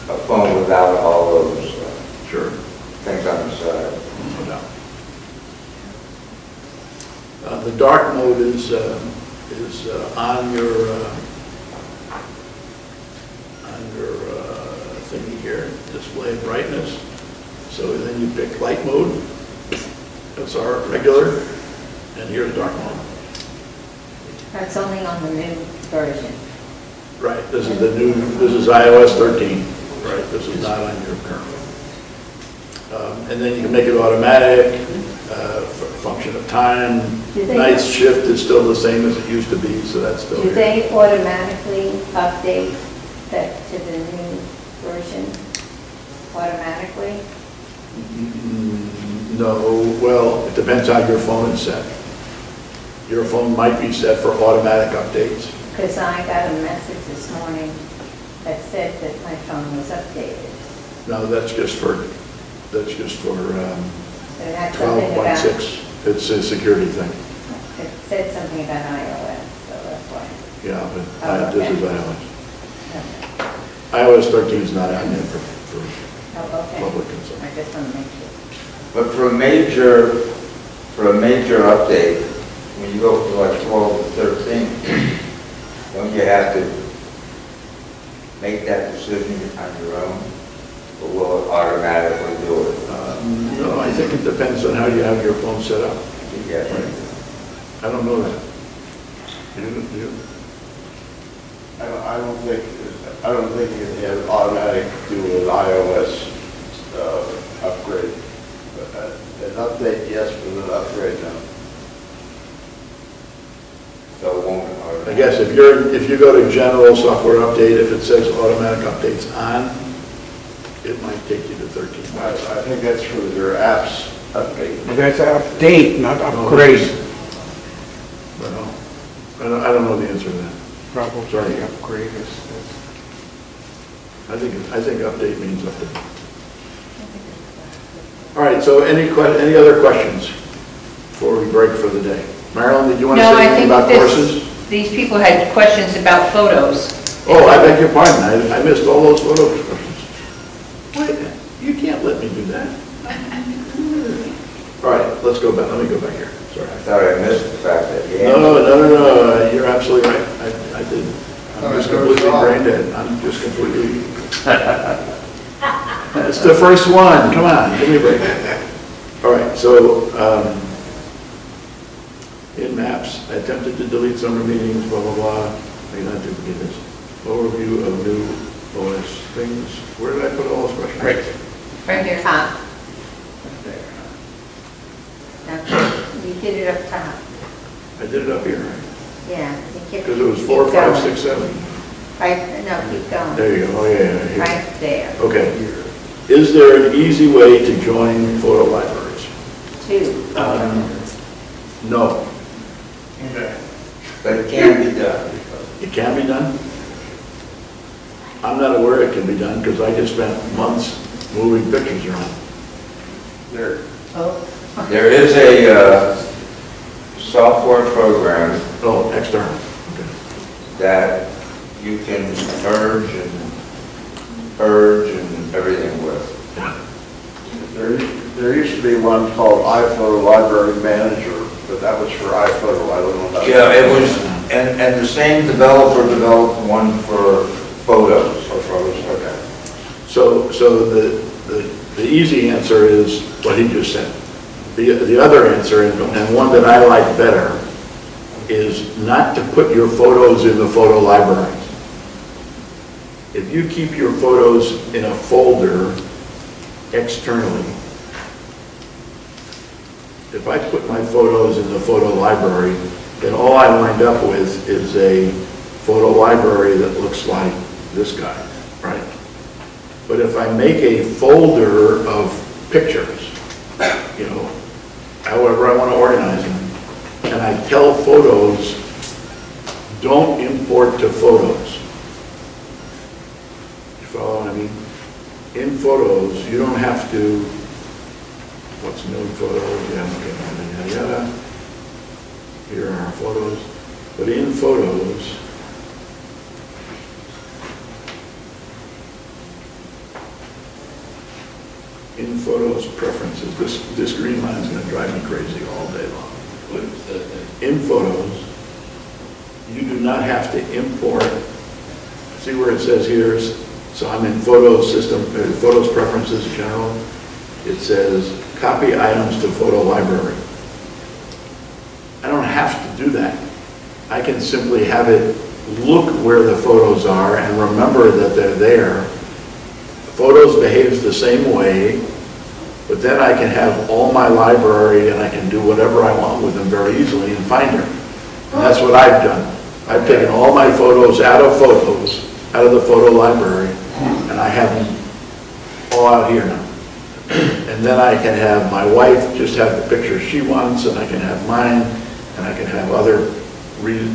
a phone without all those uh, Sure. things on the side. No doubt. Uh, The dark mode is, uh, is uh, on your, uh, on your uh, thingy here, display brightness. So then you pick light mode, that's our regular, and here's dark mode. That's only on the new version. Right, this is the new, this is iOS 13, right, this is not on your current one. Um, And then you can make it automatic, uh, f- function of time, Do they- night shift is still the same as it used to be, so that's still Do here. they automatically update that to the new version automatically? Mm, No, well, it depends how your phone is set. Your phone might be set for automatic updates. Because I got a message this morning that said that my phone was updated. No, that's just for, that's just for um, So it had something about, 12.6. It's a security thing. it said something about iOS, so that's why. Yeah, but Oh, I- this okay. is iOS. Okay. iOS 13 is not out yet for, for Oh, okay. public concern. I just want to make sure. But for a major, for a major update, when you go from like 12 to 13, don't you have to make that decision on your own? Or will it automatically do it? Um, No, I think it depends on how you have your phone set up. You get it? I don't know that. You, you, I don't, I don't think, I don't think you can have automatic do an iOS uh, upgrade. But, uh, An update, yes, but an upgrade, no. So it won't I guess if you're, if you go to general software update, if it says automatic updates on, it might take you to 13 I, months. I think that's for their apps update. That's update, not upgrade. Well, I don't, I don't know the answer to that. Probably Sorry. upgrade is, is- I think, I think update means update. All right, so any que, any other questions before we break for the day? Marilyn, did you want to No, say I anything think about this, courses? These people had questions about photos. Oh, I beg your pardon, I, I missed all those photo questions. Wait, you can't let me do that. All right, let's go back, let me go back here, sorry. I thought I missed the fact that you No, no, no, no, no, you're absolutely right, I, I did. I'm just it completely brain dead, I'm just completely. It's the first one, come on, give me a break. All right, so, um, in maps, I attempted to delete summer meetings, blah, blah, blah, I may not duplicate this. Overview of new OS things, where did I put all those questions? Right. Right there. Top. Now, You did it up top. I did it up here, right? Yeah. you keep- Because it was keep four, five, going. six, seven. Right, no, keep going. There you go, oh, yeah, yeah, here. Right there. Okay. Is there an easy way to join photo libraries? Two. Um, No. Okay. But it can be done. It can be done? I'm not aware it can be done because I just spent months moving pictures around. There, Oh, There is a uh, software program Oh, external. Okay. that you can merge and purge and everything with. there, there used to be one called iPhoto Library Manager, but that was for iPhoto, I don't know. about- Yeah, it was, and, and the same developer developed one for photos. For photos, okay. So, so the, the, the easy answer is what he just said. The, the other answer, and and one that I like better, is not to put your photos in the photo library. If you keep your photos in a folder externally, if I put my photos in the photo library, then all I wind up with is a photo library that looks like this guy, right? But if I make a folder of pictures, you know, however I want to organize them, and I tell photos, don't import to photos. You follow what I mean? In photos, you don't have to, what's new photos, yeah, okay, yada, yada. Here are our photos. But in photos, in photos preferences, this, this green line is going to drive me crazy all day long. In photos, you do not have to import, see where it says here, so I'm in photos system, uh, photos preferences general, it says copy items to photo library. I don't have to do that. I can simply have it look where the photos are and remember that they're there. Photos behaves the same way, but then I can have all my library and I can do whatever I want with them very easily in Finder. And that's what I've done. I've taken all my photos out of photos, out of the photo library, and I have them all out here now. And then I can have my wife just have the pictures she wants, and I can have mine, and I can have other,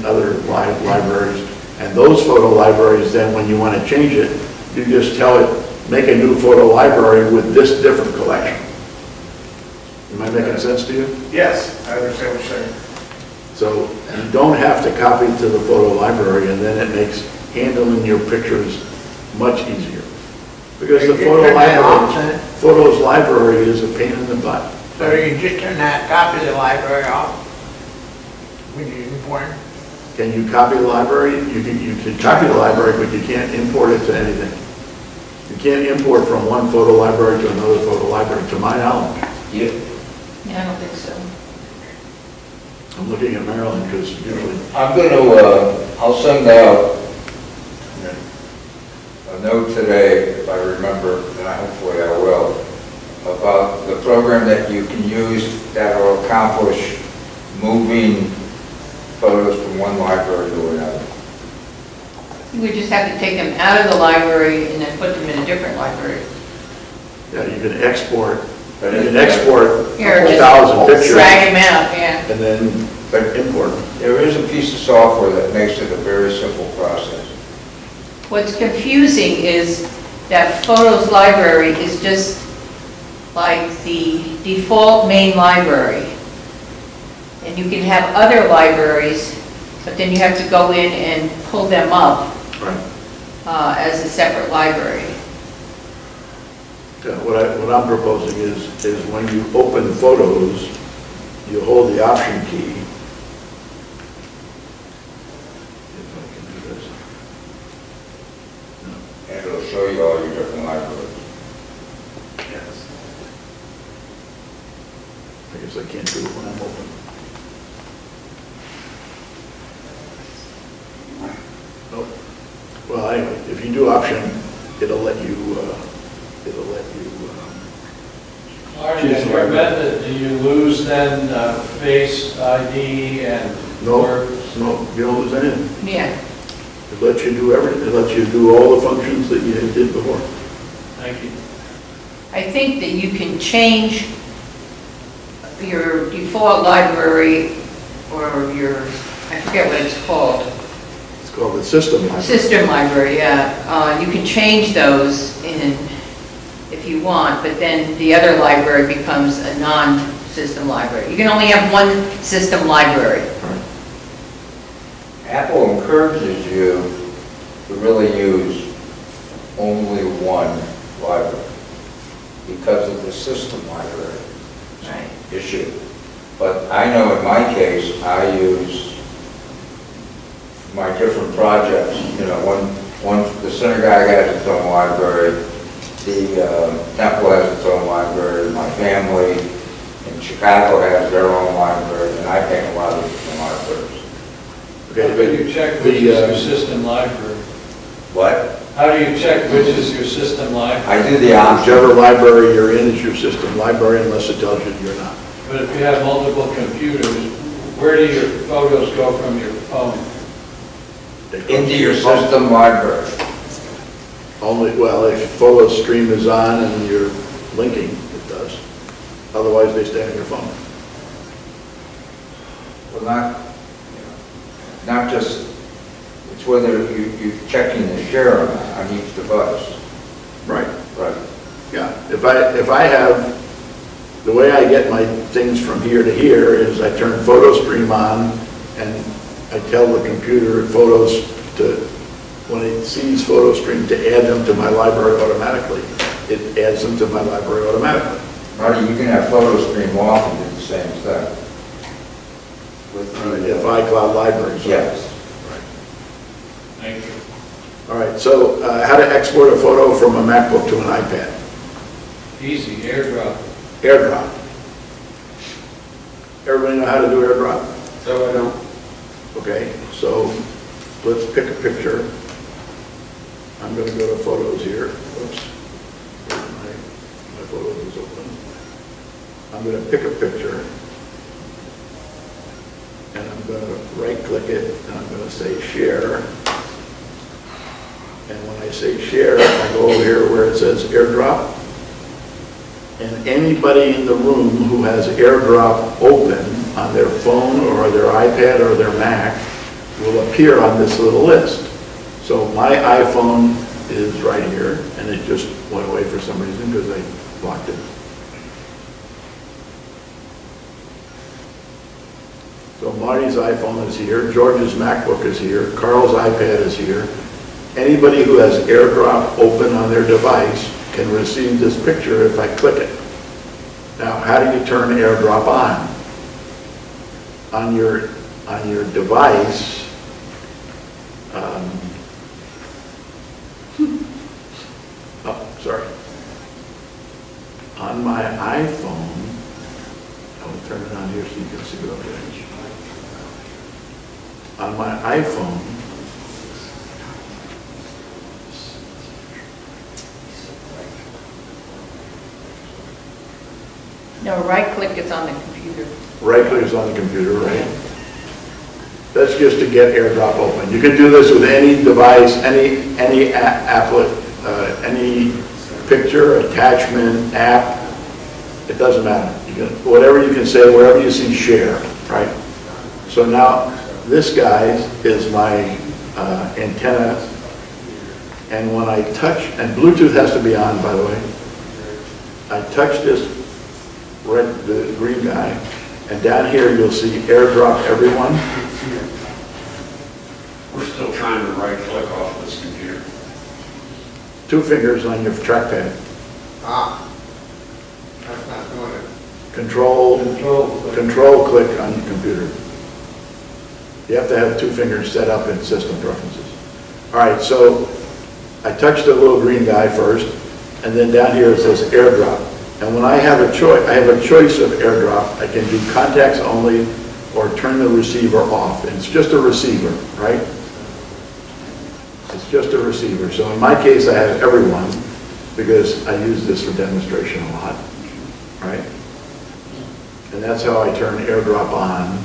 other li- libraries. And those photo libraries, then when you want to change it, you just tell it, make a new photo library with this different collection. Am I making sense to you? Yes, I understand what you're saying. So you don't have to copy to the photo library, and then it makes handling your pictures much easier. Because the photo turn that off, library, photos library is a pain in the butt. So you just turn that copy of the library off when you import? Can you copy the library? You can, you can copy the library, but you can't import it to anything. You can't import from one photo library to another photo library, to my knowledge. Yeah. Yeah, I don't think so. I'm looking at Maryland, because usually, I'm going to, uh, I'll send out a note today, if I remember, and hopefully I will, about the program that you can use that will accomplish moving photos from one library to another. You would just have to take them out of the library and then put them in a different library. Yeah, you can export, you But can export Here, a just thousand pictures Drag them out, yeah. and then import them. There is a piece of software that makes it a very simple process. What's confusing is that Photos Library is just like the default main library. And you can have other libraries, but then you have to go in and pull them up Right. uh, as a separate library. Yeah, What I, what I'm proposing is, is when you open photos, you hold the option key. If I can do this. And it'll show you all your different libraries. Yes. I I can't do it when I'm open. Nope. Well, anyway, if you do option, it'll let you, uh, it'll let you, um, Marty, in your method, do you lose then uh, face ID and no, words? no, you don't lose anything. Yeah. It lets you do everything, it lets you do all the functions that you did before. Thank you. I think that you can change your default library or your, I forget what it's called, It's called the system library. system library, yeah. Uh, You can change those in, if you want, but then the other library becomes a non-system library. You can only have one system library. Apple encourages you to really use only one library because of the system library Right. Issue. But I know in my case, I use my different projects, you know, one, one, the synagogue has its own library, the uh, temple has its own library, my family in Chicago has their own library, and I paint a lot of different libraries. Okay, do you check the, which uh, system library? What? How do you check which is your system library? I do the option. Whichever library you're in is your system library unless it tells you you're not. But if you have multiple computers, where do your photos go from your phone? It goes into to your phone. system library. Only, well, if photo stream is on and you're linking, it does. Otherwise, they stay on your phone. Well, not, not just, it's whether you, you're checking the share on, on each device. Right. Right. Yeah, if I, if I have, the way I get my things from here to here is I turn photo stream on and I tell the computer photos to, when it sees photo stream, to add them to my library automatically. It adds them to my library automatically. Marty, you can have photo stream off and do the same thing. With the, If uh, iCloud libraries. are- Yes. Thank you. All right, so uh, how to export a photo from a MacBook to an iPad? Easy, airdrop. AirDrop. Everybody know how to do AirDrop? So I don't, Okay, so let's pick a picture. I'm going to go to photos here. Oops. My my photos is open. I'm going to pick a picture. And I'm going to right-click it, and I'm going to say share. And when I say share, I go over here where it says AirDrop. And anybody in the room who has AirDrop open on their phone or their iPad or their Mac will appear on this little list. So my iPhone is right here, and it just went away for some reason because I blocked it. So Marty's iPhone is here, George's MacBook is here, Carl's iPad is here. Anybody who has AirDrop open on their device can receive this picture if I click it. Now, how do you turn AirDrop on? On your, on your device, um, oh, sorry. On my iPhone, I will turn it on here so you can see what I'm doing. On my iPhone, No, right-click is on the computer. Right click is on the computer, right? That's just to get AirDrop open. You can do this with any device, any, any applet, uh, any picture, attachment, app, it doesn't matter. You can, whatever you can say, wherever you see share, right? So now, this guy is my uh, antenna, and when I touch, and Bluetooth has to be on, by the way. I touch this red, the green guy, and down here you'll see airdrop everyone. We're still trying to right click off this computer. Two fingers on your trackpad. Ah, that's not doing it. Control, control click on your computer. You have to have two fingers set up in system preferences. All right, so I touched the little green guy first, and then down here it says airdrop. And when I have a choice, I have a choice of airdrop. I can do contacts only or turn the receiver off. It's just a receiver, right? It's just a receiver. So in my case, I have everyone because I use this for demonstration a lot, right? And that's how I turn AirDrop on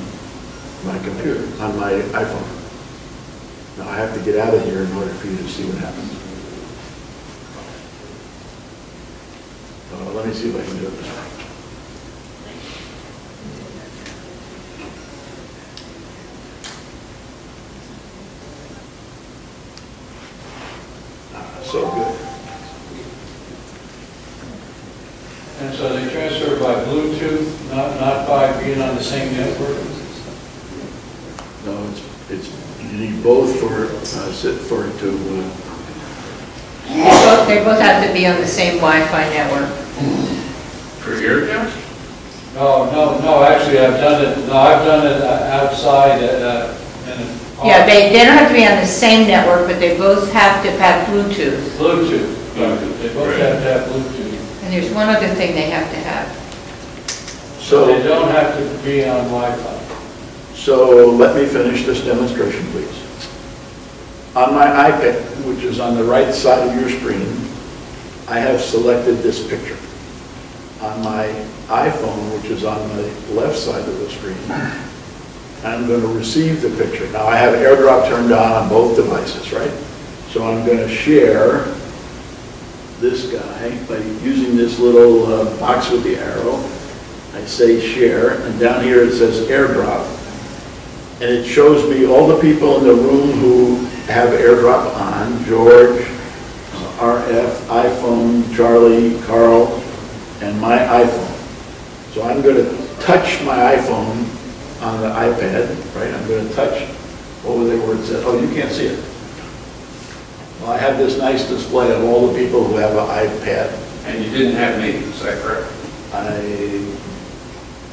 my computer, on my iPhone. Now, I have to get out of here in order for you to see what happens. Uh, Let me see if I can do it this way. Ah, So good. And so they transfer by Bluetooth, not, not by being on the same network? No, it's, it's, you need both for, uh, sit for it to, uh, They They both have to be on the same Wi-Fi network. For ear No, no, no, actually, I've done it, no, I've done it uh, outside, uh, in a... Yeah, they, they don't have to be on the same network, but they both have to have Bluetooth. Bluetooth, they both have to have Bluetooth. And there's one other thing they have to have. so. They don't have to be on Wi-Fi. So let me finish this demonstration, please. On my iPad, which is on the right side of your screen, I have selected this picture. On my iPhone, which is on the left side of the screen, I'm going to receive the picture. Now, I have AirDrop turned on on both devices, right? So I'm going to share this guy by using this little uh, box with the arrow. I say share, and down here it says AirDrop and it shows me all the people in the room who have AirDrop on, George, RF, iPhone, Charlie, Carl, and my iPhone. So I'm going to touch my iPhone on the iPad, right? I'm going to touch, what was it where it said, oh, you can't see it. Well, I have this nice display of all the people who have an iPad. And you didn't have me, is that correct? I,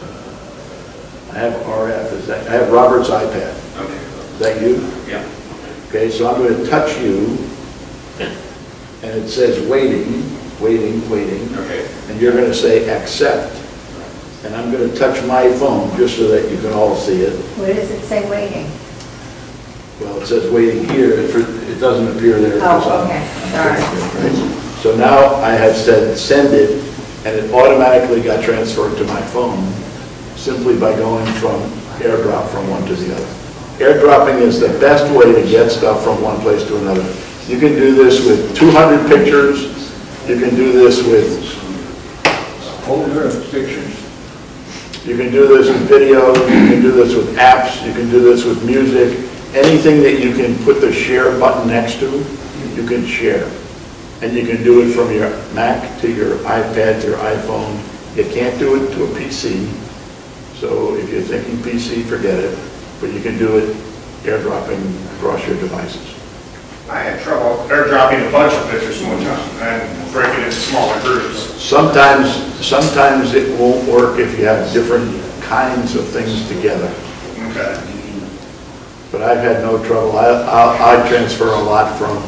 uh, I have RF, is that, I have Robert's iPad. Okay. Is that you? Yeah. Okay, so I'm going to touch you, and it says waiting, waiting, waiting, Okay. and you're going to say accept. And I'm going to touch my phone, just so that you can all see it. Where does it say waiting? Well, it says waiting here, it it doesn't appear there. Oh, okay, sorry. Right. So now I have said send it, and it automatically got transferred to my phone simply by going from AirDrop from one to the other. AirDropping is the best way to get stuff from one place to another. You can do this with 200 pictures, you can do this with folder of pictures. You can do this with video, you can do this with apps, you can do this with music. Anything that you can put the share button next to, you can share. And you can do it from your Mac to your iPad, to your iPhone. You can't do it to a PC. So if you're thinking PC, forget it. But you can do it airdropping across your devices. I had trouble airdropping a bunch of pictures one time and breaking into smaller groups. Sometimes, sometimes it won't work if you have different kinds of things together. Okay. But I've had no trouble. I, I I transfer a lot from,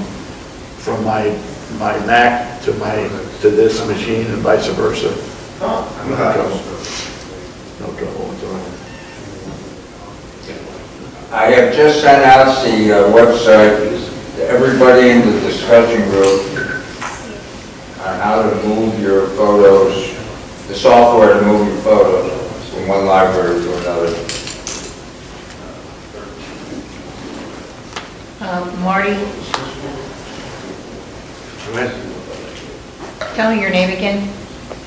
from my, my Mac to my, to this machine and vice versa. No trouble. No trouble whatsoever. I have just sent out the uh, website to everybody in the discussion group on how to move your photos, the software to move your photos from one library to another. Um, Marty, Tell me your name again.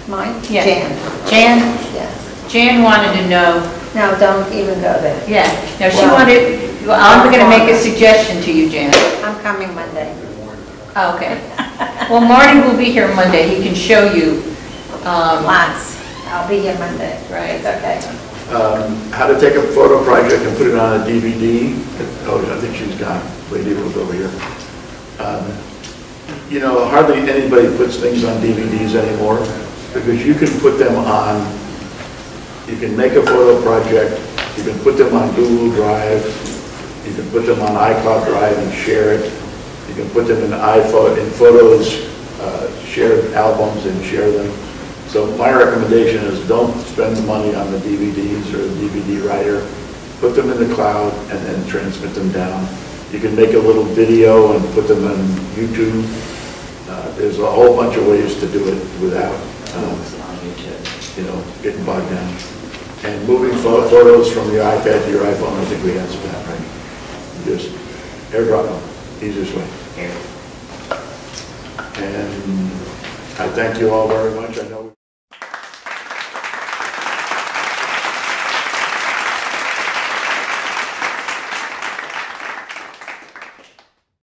Mine? Yeah. Jan. Jan? Yes. Jan wanted to know, No, don't even go there. yeah, now she Well- wanted, well, I'm gonna make a suggestion to you, Jan. I'm coming Monday. Oh, Okay. Well, Marty will be here Monday, he can show you, um, Lots. I'll be here Monday. Right. It's okay. um, how to take a photo project and put it on a DVD. Oh, I think she's gone. Lady was over here. Um, You know, hardly anybody puts things on DVDs anymore because you can put them on, you can make a photo project, you can put them on Google Drive, you can put them on iCloud Drive and share it. You can put them in iPhoto, in photos, uh, share albums and share them. So my recommendation is don't spend the money on the DVDs or the DVD writer. Put them in the cloud and then transmit them down. You can make a little video and put them on YouTube. Uh, There's a whole bunch of ways to do it without, um, you know, getting bogged down. And moving photos from your iPad to your iPhone, I think we answered that, right? Just airdrop them, easiest way. And I thank you all very much. I know